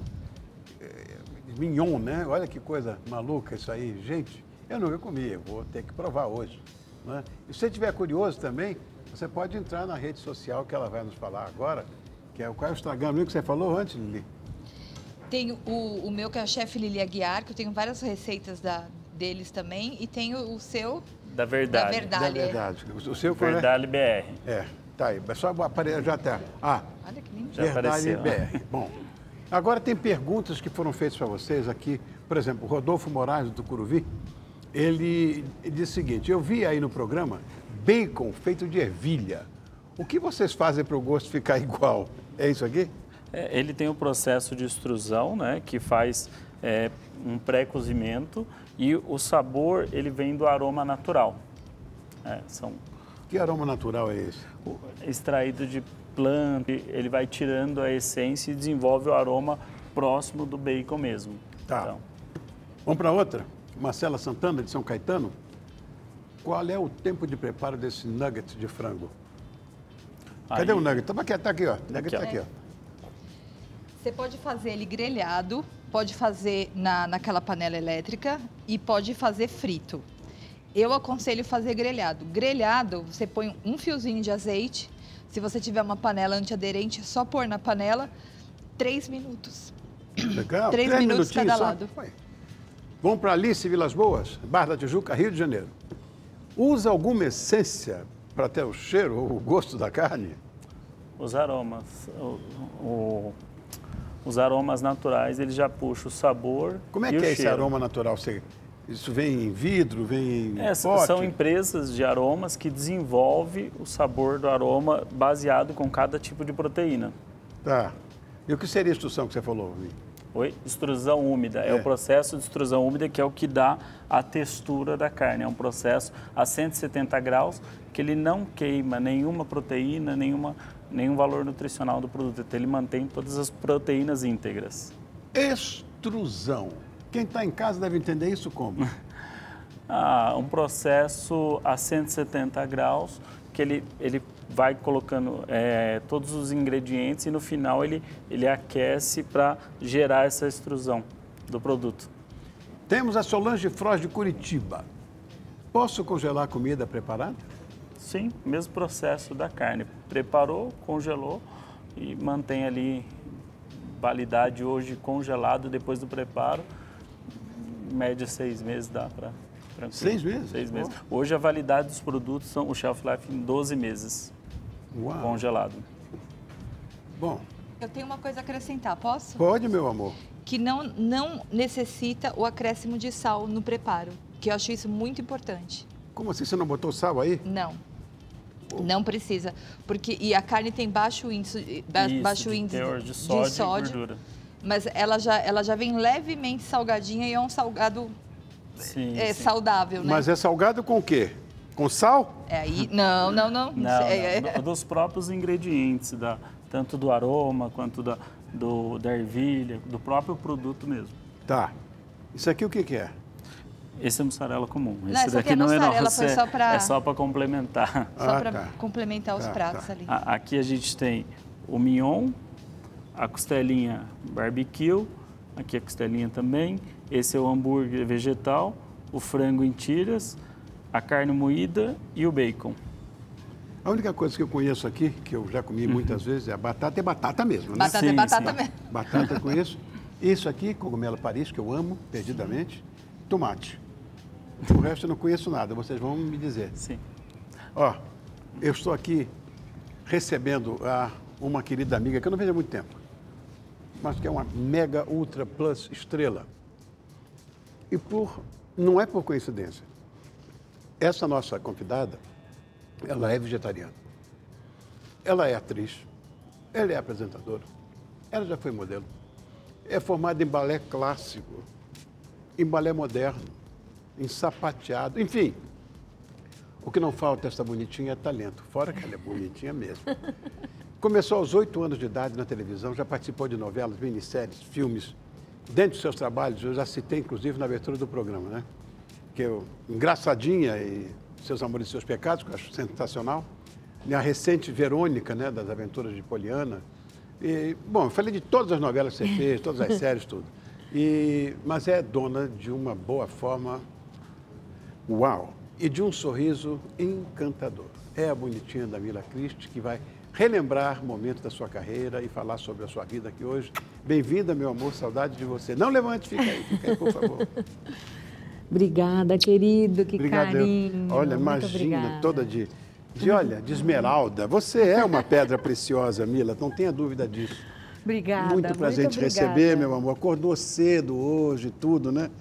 é, mignon, né? Olha que coisa maluca isso aí. Gente, eu nunca comi, eu vou ter que provar hoje. Né? E se você estiver curioso também, você pode entrar na rede social que ela vai nos falar agora, que é o qual é o Instagram, que você falou antes, Lili? Tem o, o meu, que é a chefe Lili Aguiar, que eu tenho várias receitas da, deles também e tem o, o seu da verdade. Da verdade. Da verdade. O seu Verdade BR. É, tá aí. É só aparelho já tá. Ah, Olha que lindo. Já Verdade apareceu. BR. Bom, agora tem perguntas que foram feitas para vocês aqui. Por exemplo, o Rodolfo Moraes, do Curuvi, ele disse o seguinte, eu vi aí no programa bacon feito de ervilha. O que vocês fazem para o gosto ficar igual? É isso aqui? É, ele tem o processo de extrusão, né, que faz é, um pré-cozimento e o sabor ele vem do aroma natural. É, são Que aroma natural é esse? extraído de planta, ele vai tirando a essência e desenvolve o aroma próximo do bacon mesmo. Tá. Então, Vamos para outra? Marcela Santana, de São Caetano. Qual é o tempo de preparo desse nugget de frango? Cadê aí- o nugget? Tava aqui, tá aqui, ó. O nugget Aqui, tá ó. aqui, ó. Você pode fazer ele grelhado, pode fazer na, naquela panela elétrica e pode fazer frito. Eu aconselho fazer grelhado. Grelhado, você põe um fiozinho de azeite. Se você tiver uma panela antiaderente, é só pôr na panela três minutos. Legal. Três minutos minutinhos cada só. lado. Vai. Vamos para Alice Vilas Boas, Barra da Tijuca, Rio de Janeiro. Usa alguma essência para ter o cheiro ou o gosto da carne? os aromas, o- o- os aromas naturais, ele já puxa o sabor Como é e que o é esse cheiro. aroma natural? Você- isso vem em vidro, vem em É, pote? são empresas de aromas que desenvolvem o sabor do aroma baseado com cada tipo de proteína. Tá. E o que seria a instrução que você falou? Vi? Oi? Extrusão úmida. É. É. o processo de extrusão úmida que é o que dá a textura da carne. É um processo a 170 graus que ele não queima nenhuma proteína, nenhuma, nenhum valor nutricional do produto. Então, ele mantém todas as proteínas íntegras. Extrusão. Quem está em casa deve entender isso como? Ah, um processo a 170 graus que ele, ele vai colocando é, todos os ingredientes e no final ele, ele aquece para gerar essa extrusão do produto. Temos a Solange Froz de Curitiba. Posso congelar comida preparada? Sim, mesmo processo da carne. Preparou, congelou e mantém ali validade hoje congelado depois do preparo. Média seis meses dá para. Seis meses? Seis meses. Ó. Hoje a validade dos produtos são o shelf life em 12 meses Uau. congelado. Bom, Eu tenho uma coisa a acrescentar, posso? pode, meu amor. Que não, não necessita o acréscimo de sal no preparo, que eu acho isso muito importante. Como assim? Você não botou sal aí? Não. Não precisa, porque e a carne tem baixo índice, ba- Isso, baixo de índice teor de sódio, e gordura. Mas ela já, ela já vem levemente salgadinha e é um salgado Sim, é, sim. saudável, né? Mas é salgado com o quê? Com sal? É aí, não, não, não. Não, É, não, do- dos próprios ingredientes, da, tanto do aroma quanto da, do, da ervilha, do próprio produto mesmo. Tá. Isso aqui o que, que é? Esse é mussarela comum. Não, Esse daqui é não é mussarela, nosso, foi é- só pra- é só para complementar. Só Ah, para tá. complementar os Tá, pratos tá. ali. A- Aqui a gente tem o mignon, a costelinha barbecue, aqui a costelinha também. Esse é o hambúrguer vegetal, o frango em tiras, a carne moída e o bacon. A única coisa que eu conheço aqui, que eu já comi muitas vezes, é a batata. É batata mesmo, né? Batata é Sim, batata sim. mesmo. Batata eu conheço. Isso aqui, cogumelo Paris, que eu amo perdidamente. Tomate. O resto eu não conheço nada, vocês vão me dizer. Sim. Ó, eu estou aqui recebendo a uma querida amiga que eu não vejo há muito tempo, mas que é uma mega ultra plus estrela. E por não é por coincidência. Essa nossa convidada, ela é vegetariana. Ela é atriz, ela é apresentadora, ela já foi modelo. É formada em balé clássico, em balé moderno, em sapateado, enfim. O que não falta essa bonitinha é talento, fora que ela é bonitinha mesmo. Começou aos oito anos de idade na televisão, já participou de novelas, minisséries, filmes. Dentre os seus trabalhos, eu já citei inclusive na abertura do programa, né? Que eu, Engraçadinha e Seus Amores e Seus Pecados, que eu acho sensacional. E a recente Verônica, né, das Aventuras de Poliana. E, bom, eu falei de todas as novelas que você fez, todas as séries, tudo. E, mas é dona de uma boa forma Uau! E de um sorriso encantador. É a bonitinha da Mila Christi que vai relembrar momentos da sua carreira e falar sobre a sua vida aqui hoje. Bem-vinda, meu amor, saudade de você. Não levante, fica aí, fica aí, por favor. Obrigada, querido, que Obrigado. carinho. Olha, Muito imagina, obrigada. toda de, de, olha, de esmeralda. Você é uma pedra preciosa, Mila, não tenha dúvida disso. Obrigada. muito prazer em te obrigada. receber, meu amor. Acordou cedo hoje, tudo, né?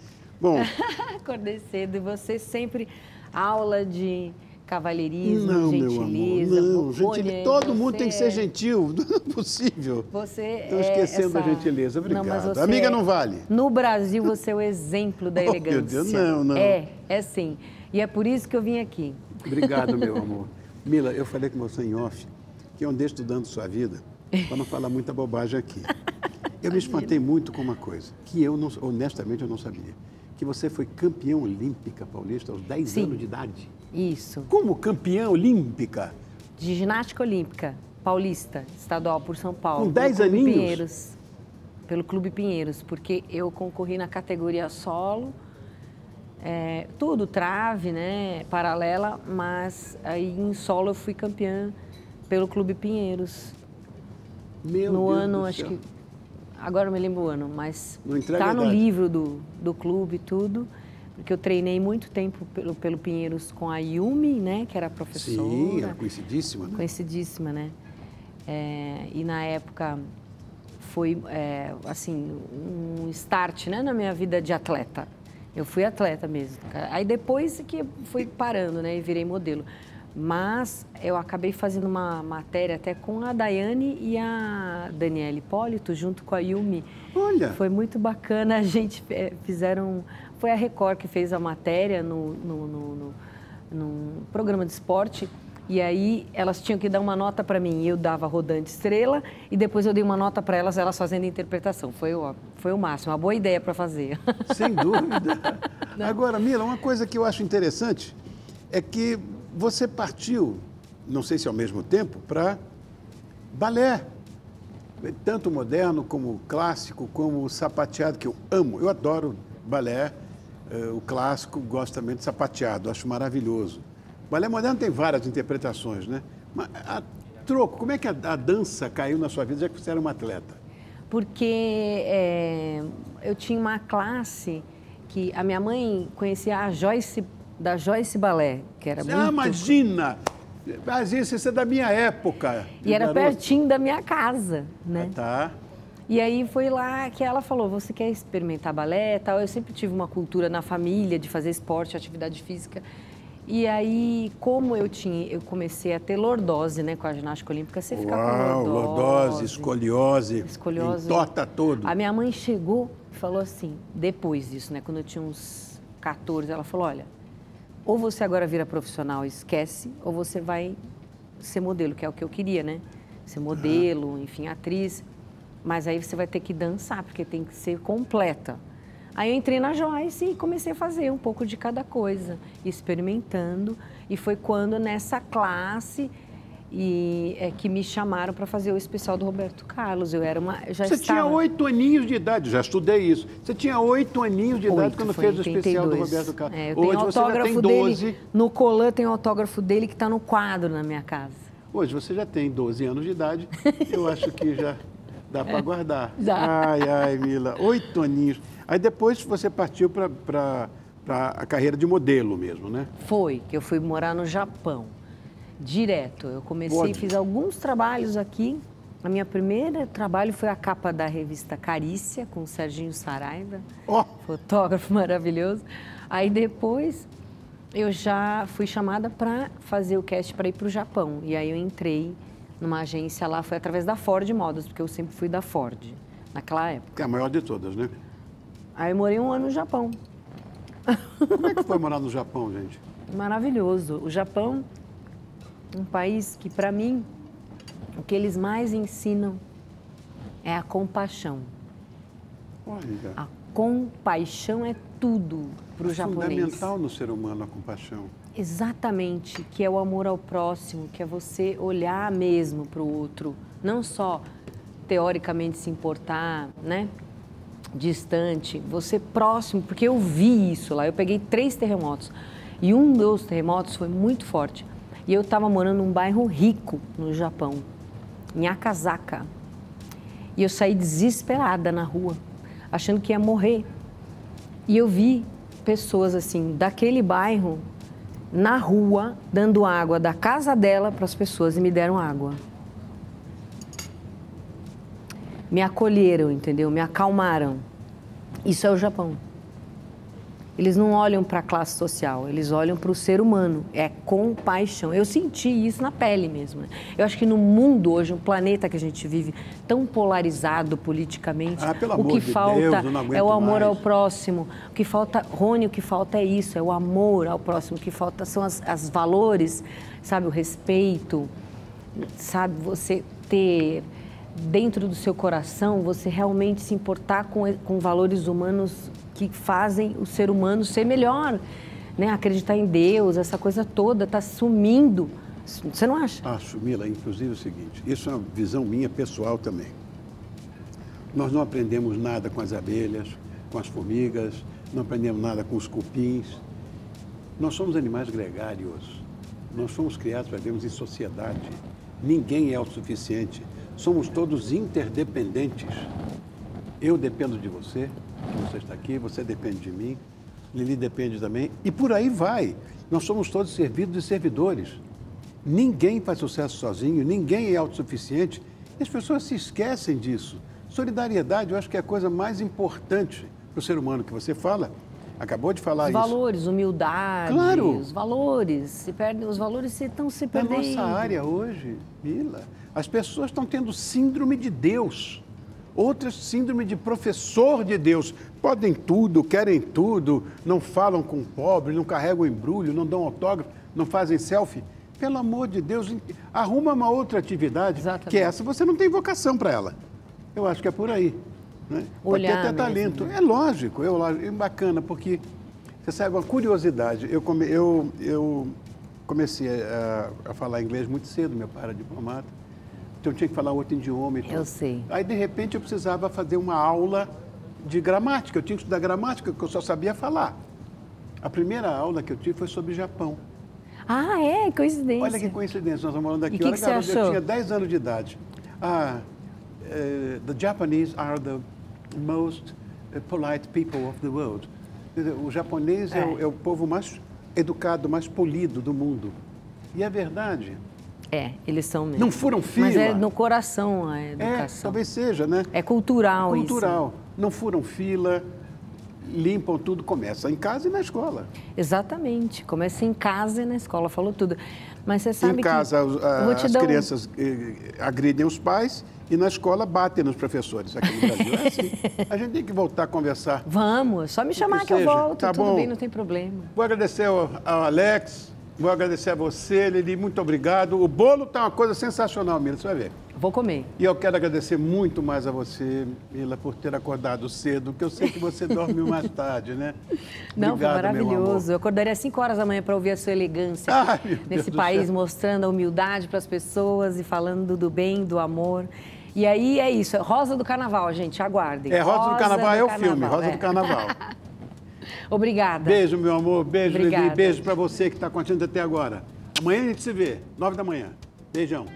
Bom, Acordei cedo e você sempre aula de cavalheirismo, não, meu gentileza. amor, não. Gentil... Todo mundo tem que ser gentil, não é possível. Você Estou é esquecendo a essa- gentileza, obrigado. mas você Amiga não vale. No Brasil, você é o exemplo da Oh, meu elegância. Deus, não, não. É, é sim. E é por isso que eu vim aqui. Obrigado, meu amor. Mila, eu falei com você em off que eu andei estudando sua vida para não falar muita bobagem aqui. Eu me espantei muito com uma coisa, que eu, não, honestamente, eu não sabia. Que você foi campeã olímpica paulista aos 10 Sim. anos de idade. Isso. Como campeã olímpica? De ginástica olímpica paulista, estadual por São Paulo. Com pelo 10 Clube aninhos? Pinheiros. Pelo Clube Pinheiros, porque eu concorri na categoria solo, é, tudo, trave, né, paralela, mas aí em solo eu fui campeã pelo Clube Pinheiros. Meu no Deus ano, acho que. Agora eu me lembro o ano, mas tá no livro do, do clube e tudo. Porque eu treinei muito tempo pelo, pelo Pinheiros com a Yumi, né? Que era professora. Sim, era conhecidíssima, né? Conhecidíssima, né? É, e na época foi, é, assim, um start né, na minha vida de atleta. Eu fui atleta mesmo. Aí depois que fui parando, né? E virei modelo. Mas eu acabei fazendo uma matéria até com a Daiane e a Daniela Hipólito, junto com a Yumi. Olha, Foi muito bacana, a gente eh, fizeram... Foi a Record que fez a matéria no, no, no, no- num programa de esporte. E aí elas tinham que dar uma nota para mim. Eu dava rodante estrela e depois eu dei uma nota para elas, elas fazendo a interpretação. Foi o, foi o máximo, uma boa ideia para fazer. sem dúvida. Agora, Mila, uma coisa que eu acho interessante é que você partiu, não sei se ao mesmo tempo, para balé. Tanto moderno como clássico, como sapateado, que eu amo. Eu adoro balé, o clássico, gosto também de sapateado, acho maravilhoso. Balé moderno tem várias interpretações, né? Mas, a troco, como é que a, a dança caiu na sua vida, já que você era uma atleta? Porque é, eu tinha uma classe que a minha mãe conhecia a Joyce, da Joyce Balé, que era Ah, muito... imagina! Mas isso, isso é da minha época. E era garoto. pertinho da minha casa, né? Tá. E aí foi lá que ela falou, você quer experimentar balé e tal? Eu sempre tive uma cultura na família de fazer esporte, atividade física. E aí, como eu tinha, eu comecei a ter lordose, né, com a ginástica olímpica, você fica Uau, com lordose. lordose, escoliose, escoliose. entorta todo. A minha mãe chegou e falou assim, depois disso, né, quando eu tinha uns 14, ela falou, olha, ou você agora vira profissional e esquece, ou você vai ser modelo, que é o que eu queria, né? Ser modelo, enfim, atriz. Mas aí você vai ter que dançar, porque tem que ser completa. Aí eu entrei na Joyce e comecei a fazer um pouco de cada coisa, experimentando. E foi quando nessa classe e é que me chamaram para fazer o especial do Roberto Carlos. Eu era uma, já Você estava... tinha oito aninhos de idade, já estudei isso. Você tinha oito aninhos de idade Oito, quando fez o em especial do 82. Roberto Carlos. É, eu Hoje tenho você já tem autógrafo 12. dele, no Colan tem autógrafo dele que está no quadro na minha casa. Hoje você já tem 12 anos de idade. Eu acho que já dá para guardar. É. Dá. Ai, ai, Mila, oito aninhos. Aí depois você partiu para a carreira de modelo mesmo, né? Foi que eu fui morar no Japão, direto. Eu comecei, Pode. fiz alguns trabalhos aqui. A minha primeira trabalho foi a capa da revista Carícia, com o Serginho Saraiva, Ó, fotógrafo maravilhoso. Aí depois eu já fui chamada para fazer o cast para ir para o Japão. E aí eu entrei numa agência lá, foi através da Ford Modas, porque eu sempre fui da Ford, naquela época. que é a maior de todas, né? Aí eu morei um ano no Japão. Como é que foi morar no Japão, gente? Maravilhoso. O Japão, um país que, para mim, o que eles mais ensinam é a compaixão. Olha, A compaixão é tudo para o japonês. fundamental no ser humano a compaixão. Exatamente, que é o amor ao próximo, que é você olhar mesmo para o outro, não só teoricamente se importar, né? Distante, você próximo, porque eu vi isso lá. Eu peguei três terremotos e um dos terremotos foi muito forte. E eu estava morando num bairro rico no Japão, em Akasaka. E eu saí desesperada na rua, achando que ia morrer. E eu vi pessoas assim daquele bairro na rua dando água da casa dela para as pessoas e me deram água. Me acolheram, entendeu? Me acalmaram. Isso é o Japão. Eles não olham para a classe social, eles olham para o ser humano. É compaixão. Eu senti isso na pele mesmo. Né? Eu acho que no mundo hoje, um planeta que a gente vive tão polarizado politicamente, ah, o que de falta Deus, é o amor mais. ao próximo. O que falta, Rony, o que falta é isso, é o amor ao próximo. O que falta são as, as valores, sabe, o respeito, sabe, você ter dentro do seu coração, você realmente se importar com, com valores humanos que fazem o ser humano ser melhor. Né? Acreditar em Deus, essa coisa toda está sumindo. Você não acha? Acho, Mila, inclusive é o seguinte, isso é uma visão minha pessoal também. Nós não aprendemos nada com as abelhas, com as formigas, não aprendemos nada com os cupins. Nós somos animais gregários. Nós fomos criados para vivermos em sociedade. Ninguém é autossuficiente. Somos todos interdependentes. Eu dependo de você, que você está aqui, você depende de mim, Lili depende também, e por aí vai. Nós somos todos servidos e servidores. Ninguém faz sucesso sozinho, ninguém é autossuficiente. E as pessoas se esquecem disso. Solidariedade, eu acho que é a coisa mais importante para o ser humano que você fala. Acabou de falar os isso. valores, humildade. Claro. Os valores. Se perdem, os valores estão se perdendo. Na nossa área hoje, Mila, as pessoas estão tendo síndrome de Deus. Outras, síndrome de professor de Deus. Podem tudo, querem tudo, não falam com o pobre, não carregam embrulho, não dão autógrafo, não fazem selfie. Pelo amor de Deus, arruma uma outra atividade, Exatamente. que essa você não tem vocação para ela. Eu acho que é por aí. Né? Pode ter até mesmo, talento. né? É lógico, eu, é bacana, porque você sabe uma curiosidade. Eu, come, eu, eu comecei a, a falar inglês muito cedo, meu pai era diplomata. Então eu tinha que falar outro idioma e tudo. Eu sei. Aí, de repente, eu precisava fazer uma aula de gramática. Eu tinha que estudar gramática, que eu só sabia falar. A primeira aula que eu tive foi sobre Japão. Ah, é? Coincidência. Olha que coincidência, nós estamos falando aqui. E que Olha, que você achou? Eu tinha 10 anos de idade. Ah, eh, the Japanese are the most eh, polite people of the world. O japonês é. É. o, é o povo mais educado, mais polido do mundo. E é verdade. É, eles são mesmo. Não furam fila. Mas é no coração a É, educação. talvez seja, né? É cultural, Cultural. Não furam fila, limpam tudo, começa em casa e na escola. isso. Exatamente. Começa em casa e na escola, falou tudo. Mas você sabe em casa, que... as dar um- crianças eh, agridem os pais e na escola batem nos professores. Aqui no Brasil é assim. A gente tem que voltar a conversar. Vamos, é só me chamar que que eu volto, Tá tudo bom. bem, não tem problema. Vou agradecer ao, ao Alex, vou agradecer a você, Lili, muito obrigado. O bolo tá uma coisa sensacional, Mila, você vai ver. Vou comer. E eu quero agradecer muito mais a você, Mila, por ter acordado cedo, porque eu sei que você dorme mais tarde, né? Não, Obrigado, foi maravilhoso. Eu acordaria às 5 horas da manhã para ouvir a sua elegância Ai, nesse do país, mostrando a humildade para as pessoas e falando do bem, do amor. E aí é isso, é Rosa do Carnaval, gente, aguardem. É, Rosa do Carnaval é o filme, Carnaval, Rosa é. do Carnaval. Obrigada. Beijo, meu amor. Beijo. Obrigada. Beijo pra você que está curtindo até agora. Amanhã a gente se vê, nove da manhã. Beijão.